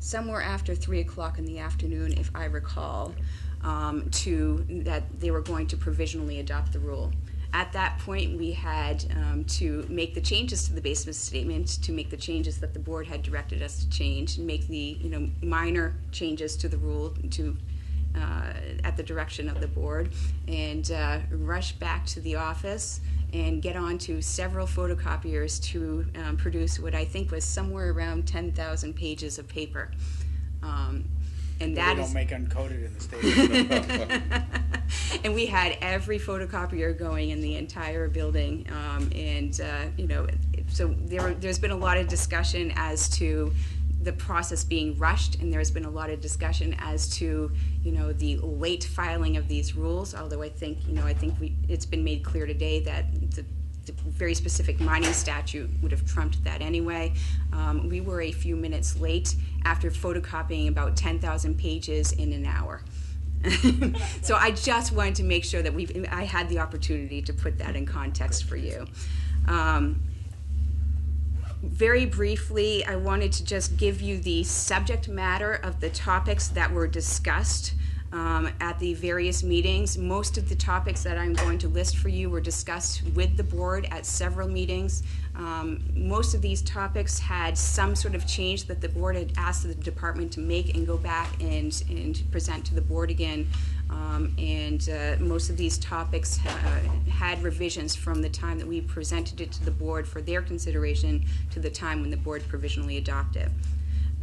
Speaker 9: somewhere after three o'clock in the afternoon, if I recall, um, to that they were going to provisionally adopt the rule. At that point, we had um, to make the changes to the basis statement, to make the changes that the board had directed us to change, and make the you know minor changes to the rule to uh, at the direction of the board, and uh, rush back to the office and get on to several photocopiers to um, produce what I think was somewhere around 10,000 pages of paper. Um, and that is
Speaker 1: don't make uncoded in the state.
Speaker 9: and we had every photocopier going in the entire building. Um, and, uh, you know, so there, there's been a lot of discussion as to the process being rushed, and there's been a lot of discussion as to, you know, the late filing of these rules. Although I think, you know, I think we, it's been made clear today that the the very specific mining statute would have trumped that anyway. Um, we were a few minutes late after photocopying about 10,000 pages in an hour. so I just wanted to make sure that we've. I had the opportunity to put that in context for you. Um, very briefly, I wanted to just give you the subject matter of the topics that were discussed um, at the various meetings. Most of the topics that I'm going to list for you were discussed with the board at several meetings. Um, Most of these topics had some sort of change that the board had asked the department to make and go back and, and present to the board again. Um, And uh, most of these topics uh, had revisions from the time that we presented it to the board for their consideration to the time when the board provisionally adopted.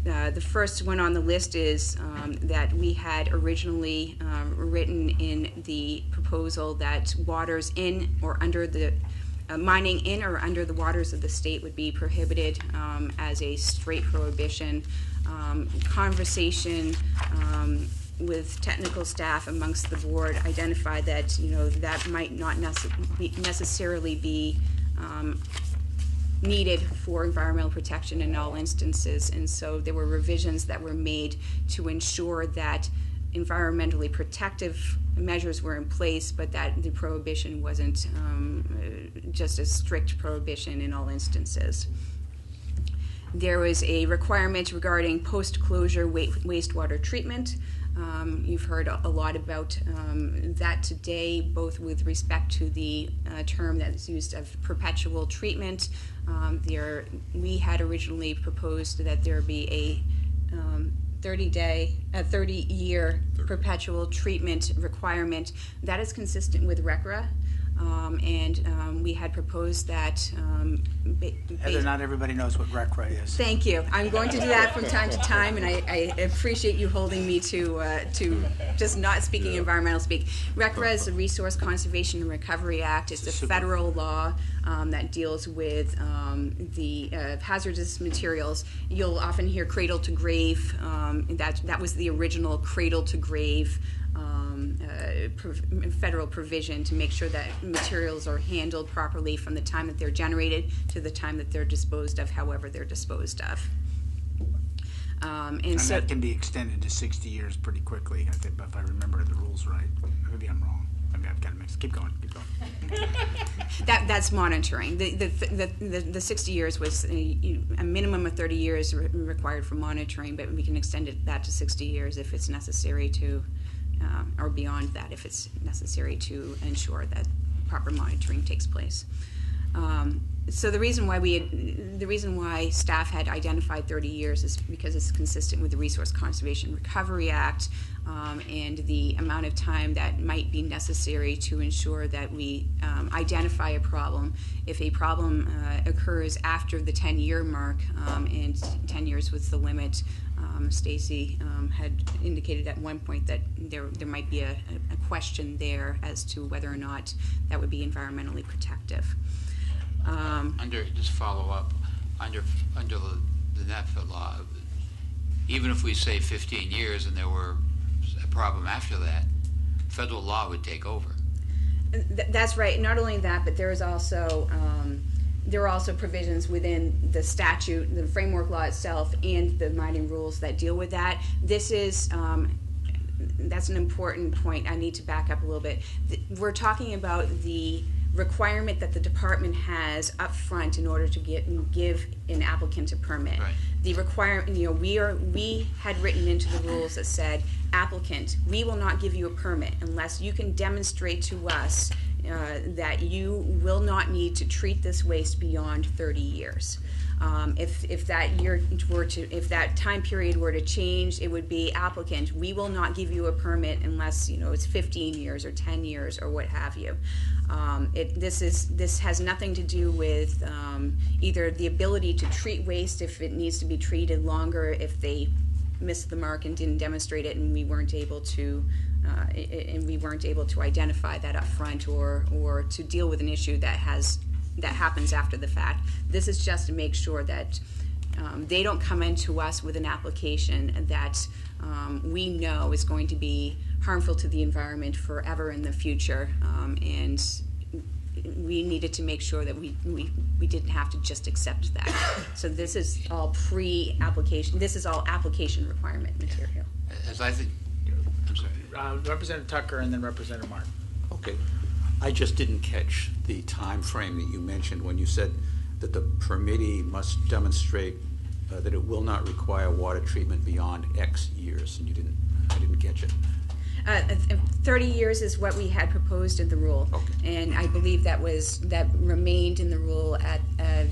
Speaker 9: Uh, The first one on the list is um, that we had originally um, written in the proposal that waters in or under the, uh, mining in or under the waters of the state would be prohibited um, as a straight prohibition. Um, Conversation um, with technical staff amongst the board identified that, you know, that might not be- necessarily be um, needed for environmental protection in all instances. And so there were revisions that were made to ensure that environmentally protective measures were in place, but that the prohibition wasn't um, just a strict prohibition in all instances. There was a requirement regarding post-closure wa- wastewater treatment. Um, You've heard a lot about um, that today, both with respect to the uh, term that is used of perpetual treatment. Um, There, we had originally proposed that there be a um, 30-day, a 30-year perpetual treatment requirement. That is consistent with RCRA, um, and um, we had proposed that. um, ba-
Speaker 1: Heather,
Speaker 9: ba-
Speaker 1: not everybody knows what RCRA is.
Speaker 9: Thank you. I'm going to do that from time to time, and I, I appreciate you holding me to, uh, to just not speaking environmental speak. RCRA is the Resource Conservation and Recovery Act. It's a
Speaker 1: Super.
Speaker 9: federal law um, that deals with um, the uh, hazardous materials. You'll often hear cradle to grave. Um, that, that was the original cradle to grave um, uh, prov- federal provision to make sure that materials are handled properly from the time that they're generated to the time that they're disposed of, however they're disposed of. Um, and
Speaker 1: And
Speaker 9: so,
Speaker 1: that can be extended to 60 years pretty quickly, I think, if I remember the rules right. Maybe I'm wrong. Maybe I've got it mixed. Keep going, keep going.
Speaker 9: that, that's monitoring. The, the, the, the, the 60 years was a, you- a minimum of 30 years re- required for monitoring, but we can extend it that to 60 years if it's necessary to, um, or beyond that if it's necessary to ensure that proper monitoring takes place. Um, so the reason why we, had, the reason why staff had identified 30 years is because it's consistent with the Resource Conservation Recovery Act um, and the amount of time that might be necessary to ensure that we um, identify a problem. If a problem uh, occurs after the 10-year mark, um, and 10 years was the limit, um, Stacy um, had indicated at one point that there there might be a, a question there as to whether or not that would be environmentally protective. Um,
Speaker 5: Under, just follow up, under, under the, the NAPFA law, even if we say fifteen years and there were problem after that, federal law would take over.
Speaker 9: Th- That's right. Not only that, but there is also, um, there are also provisions within the statute, the framework law itself, and the mining rules that deal with that. This is, um, that's an important point. I need to back up a little bit. We're talking about the requirement that the department has up front in order to get, give an applicant a permit.
Speaker 5: Right.
Speaker 9: The requirement, you know, we are, we had written into the rules that said, applicant, we will not give you a permit unless you can demonstrate to us uh, that you will not need to treat this waste beyond 30 years. Um, If, if that year were to, if that time period were to change, it would be applicant, we will not give you a permit unless, you know, it's 15 years or 10 years or what have you. Um, It, this is, this has nothing to do with um, either the ability to treat waste if it needs to be treated longer, if they missed the mark and didn't demonstrate it and we weren't able to, uh, and we weren't able to identify that up front or, or to deal with an issue that has, that happens after the fact. This is just to make sure that um, they don't come into us with an application that um, we know is going to be harmful to the environment forever in the future. Um, and we needed to make sure that we, we, we didn't have to just accept that. So this is all pre-application, this is all application requirement material.
Speaker 5: As I think, I'm sorry.
Speaker 1: Uh, Representative Tucker and then Representative Martin.
Speaker 4: Okay. I just didn't catch the time frame that you mentioned when you said that the permittee must demonstrate uh, that it will not require water treatment beyond X years, and you didn't, I didn't catch it.
Speaker 9: Uh, uh, 30 years is what we had proposed in the rule. And I believe that was, that remained in the rule at, uh,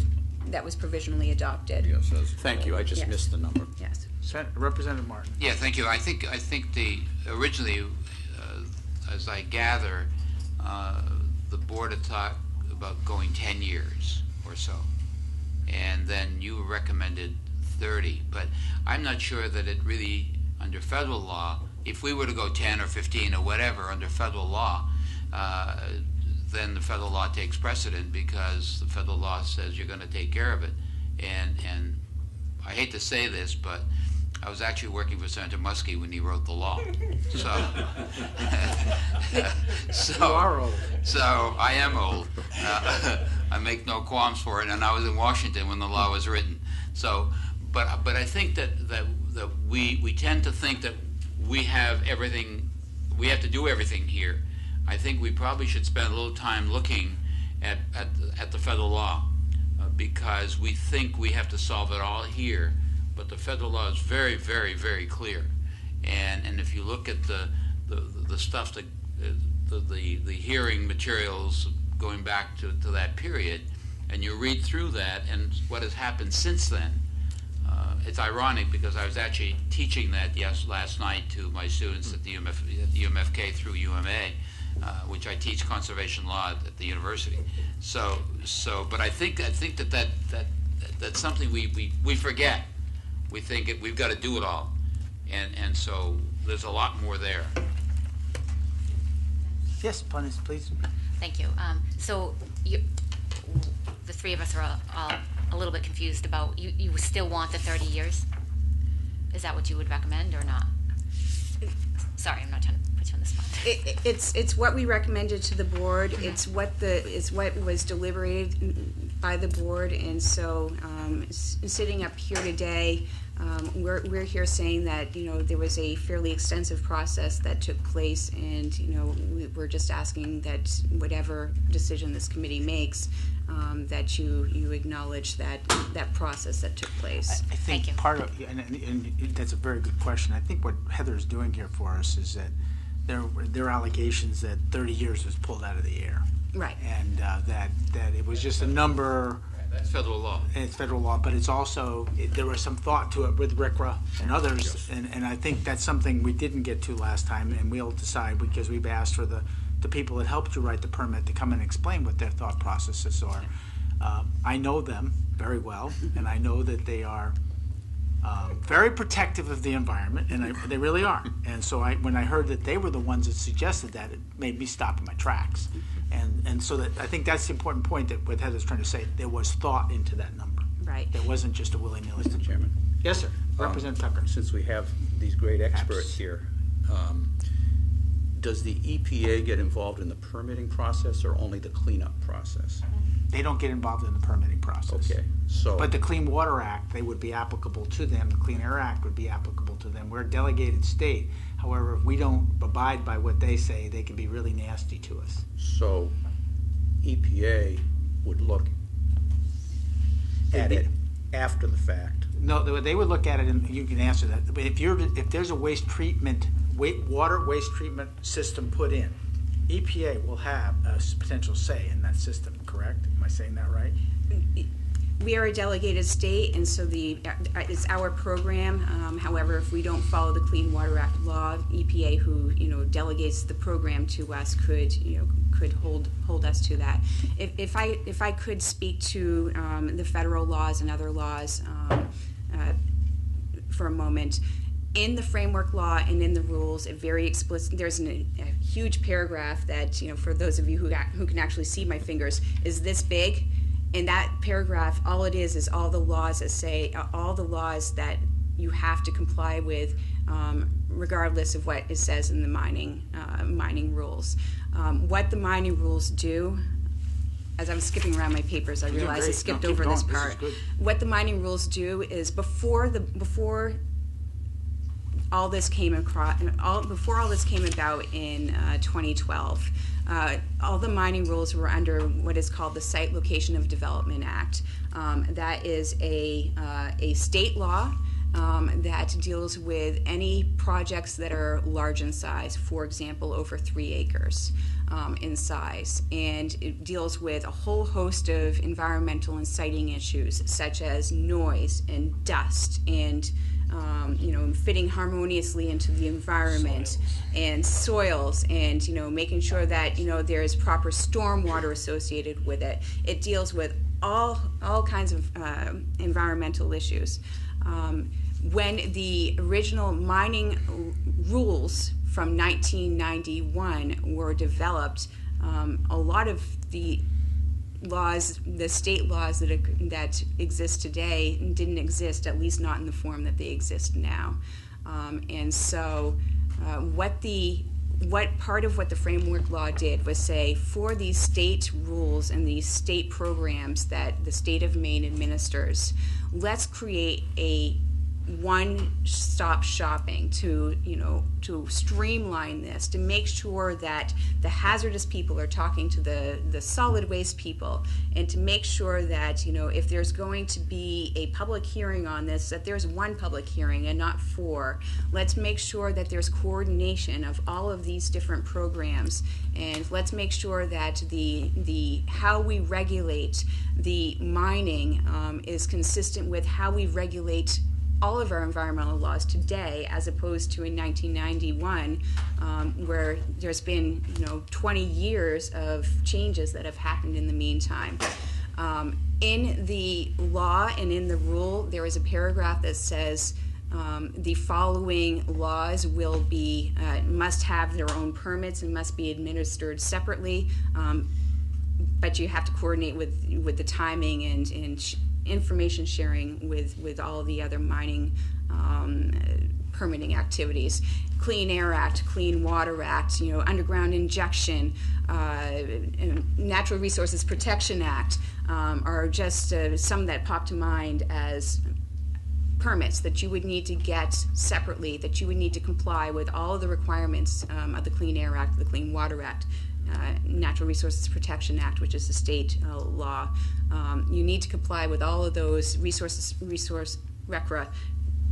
Speaker 9: that was provisionally adopted.
Speaker 4: Yes, that's- Thank you, I just
Speaker 9: Yes.
Speaker 4: missed the number.
Speaker 9: Yes.
Speaker 1: Sen- Representative Martin.
Speaker 5: Yeah, thank you. I think, I think the, originally, uh, as I gather, uh, the board had talked about going 10 years or so. And then you recommended 30, but I'm not sure that it really, under federal law, if we were to go 10 or 15 or whatever under federal law, uh, then the federal law takes precedent because the federal law says you're going to take care of it. And, and I hate to say this, but I was actually working for Senator Muskie when he wrote the law. So, so
Speaker 1: You are old.
Speaker 5: So I am old. Uh, I make no qualms for it, and I was in Washington when the law was written. So, but but I think that that that we we tend to think that we have everything, we have to do everything here. I think we probably should spend a little time looking at at the, at the federal law uh, because we think we have to solve it all here, but the federal law is very very very clear. And and if you look at the the, the stuff that uh, the, the the hearing materials going back to, to that period, and you read through that and what has happened since then. It's ironic because I was actually teaching that yes last night to my students at the, UMF, at the UMFK through UMA, uh, which I teach conservation law at, at the university. So so, but I think I think that that, that that's something we, we, we forget. We think it, we've got to do it all, and and so there's a lot more there.
Speaker 1: Yes, please, please.
Speaker 7: Thank you. Um, so you, the three of us are all, all a little bit confused about, you, you still want the 30 years? Is that what you would recommend or not? Sorry, I'm not trying to put you on the spot.
Speaker 9: It, it- it's, it's what we recommended to the board, it's what the, it's what was deliberated by the board, and so, um, s- sitting up here today, um, we're, we're here saying that, you know, there was a fairly extensive process that took place, and, you know, we- we're just asking that whatever decision this committee makes, um, that you, you acknowledge that, that process that took place.
Speaker 1: I
Speaker 7: Thank you.
Speaker 1: think part of, and, and, and that's a very good question. I think what Heather's doing here for us is that there, there are allegations that thirty years was pulled out of the air.
Speaker 9: Right.
Speaker 1: And, uh, that, that it was just a number,
Speaker 5: That's federal law.
Speaker 1: and it's federal law, but it's also, it- there was some thought to it with RCRA and others, and, and I think that's something we didn't get to last time, and we'll decide, because we've asked for the, the people that helped you write the permit to come and explain what their thought processes are. Um, I know them very well, and I know that they are um, very protective of the environment, and I, they really are. And so I, when I heard that they were the ones that suggested that, it made me stop in my tracks. And, and so that, I think that's the important point that what Heather's trying to say, there was thought into that number.
Speaker 9: Right.
Speaker 1: There wasn't just a willy-nilly.
Speaker 4: Mr. Chairman.
Speaker 1: Yes, sir.
Speaker 4: Um,
Speaker 1: Representative Tucker.
Speaker 4: Since we have these great experts
Speaker 1: Abs-
Speaker 4: here, um, does the EPA get involved in the permitting process or only the cleanup process?
Speaker 1: They don't get involved in the permitting process.
Speaker 4: Okay, so.
Speaker 1: But the Clean Water Act, they would be applicable to them. The Clean Air Act would be applicable to them. We're a delegated state. However, if we don't abide by what they say, they can be really nasty to us.
Speaker 4: So EPA would look at it after the fact.
Speaker 1: No, they would- they would look at it, and you can answer that. But if you're, if there's a waste treatment, water waste treatment system put in, EPA will have a potential say in that system, correct? Am I saying that right?
Speaker 9: We are a delegated state, and so the, uh, it's our program. Um, However, if we don't follow the Clean Water Act law, EPA, who, you know, delegates the program to us, could, you know, could hold, hold us to that. If, if I, if I could speak to um, the federal laws and other laws um, uh, for a moment, in the framework law and in the rules, it very explicit, there's an, a huge paragraph that, you know, for those of you who, got, who can actually see my fingers, is this big. And that paragraph, all it is, is all the laws that say, uh, all the laws that you have to comply with, um, regardless of what it says in the mining, uh, mining rules. Um, what the mining rules do, as I'm skipping around my papers, I realize I
Speaker 1: great. No,
Speaker 9: skipped over this
Speaker 1: going. This
Speaker 9: part.
Speaker 1: good.
Speaker 9: What the mining rules do is before the, before all this came across, and all, before all this came about in uh, 2012, uh, all the mining rules were under what is called the Site Location of Development Act. Um, that is a, uh, a state law um, that deals with any projects that are large in size, for example, over three acres um, in size. And it deals with a whole host of environmental and siting issues, such as noise and dust and um, you know, fitting harmoniously into the environment and soils and, you know, making sure that, you know, there is proper stormwater associated with it. It deals with all, all kinds of uh, environmental issues. Um, when the original mining r- rules from 1991 were developed, um, a lot of the laws, the state laws that that exist today, didn't exist, at least not in the form that they exist now. Um, and so, uh, what the what part of what the framework law did was say for these state rules and these state programs that the state of Maine administers, let's create a one-stop shopping to you know to streamline this to make sure that the hazardous people are talking to the the solid waste people and to make sure that you know if there's going to be a public hearing on this that there's one public hearing and not four let's make sure that there's coordination of all of these different programs and let's make sure that the the how we regulate the mining um, is consistent with how we regulate all of our environmental laws today as opposed to in 1991 um, where there's been you know 20 years of changes that have happened in the meantime. Um, in the law and in the rule there is a paragraph that says um, the following laws will be uh, must have their own permits and must be administered separately. Um, but you have to coordinate with with the timing and and information sharing with with all the other mining um, permitting activities. Clean Air Act, Clean Water Act, you know, underground injection, uh, Natural Resources Protection Act um, are just uh, some that pop to mind as permits that you would need to get separately, that you would need to comply with all of the requirements um, of the Clean Air Act, the Clean Water Act, uh, Natural Resources Protection Act, which is the state uh, law. Um, you need to comply with all of those resources, resource, RCRA,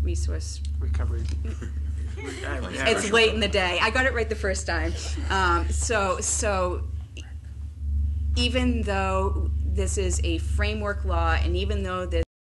Speaker 9: resource
Speaker 1: Recovery.
Speaker 9: it's late in the day. I got it right the first time. Um, so, so even though this is a framework law, and even though this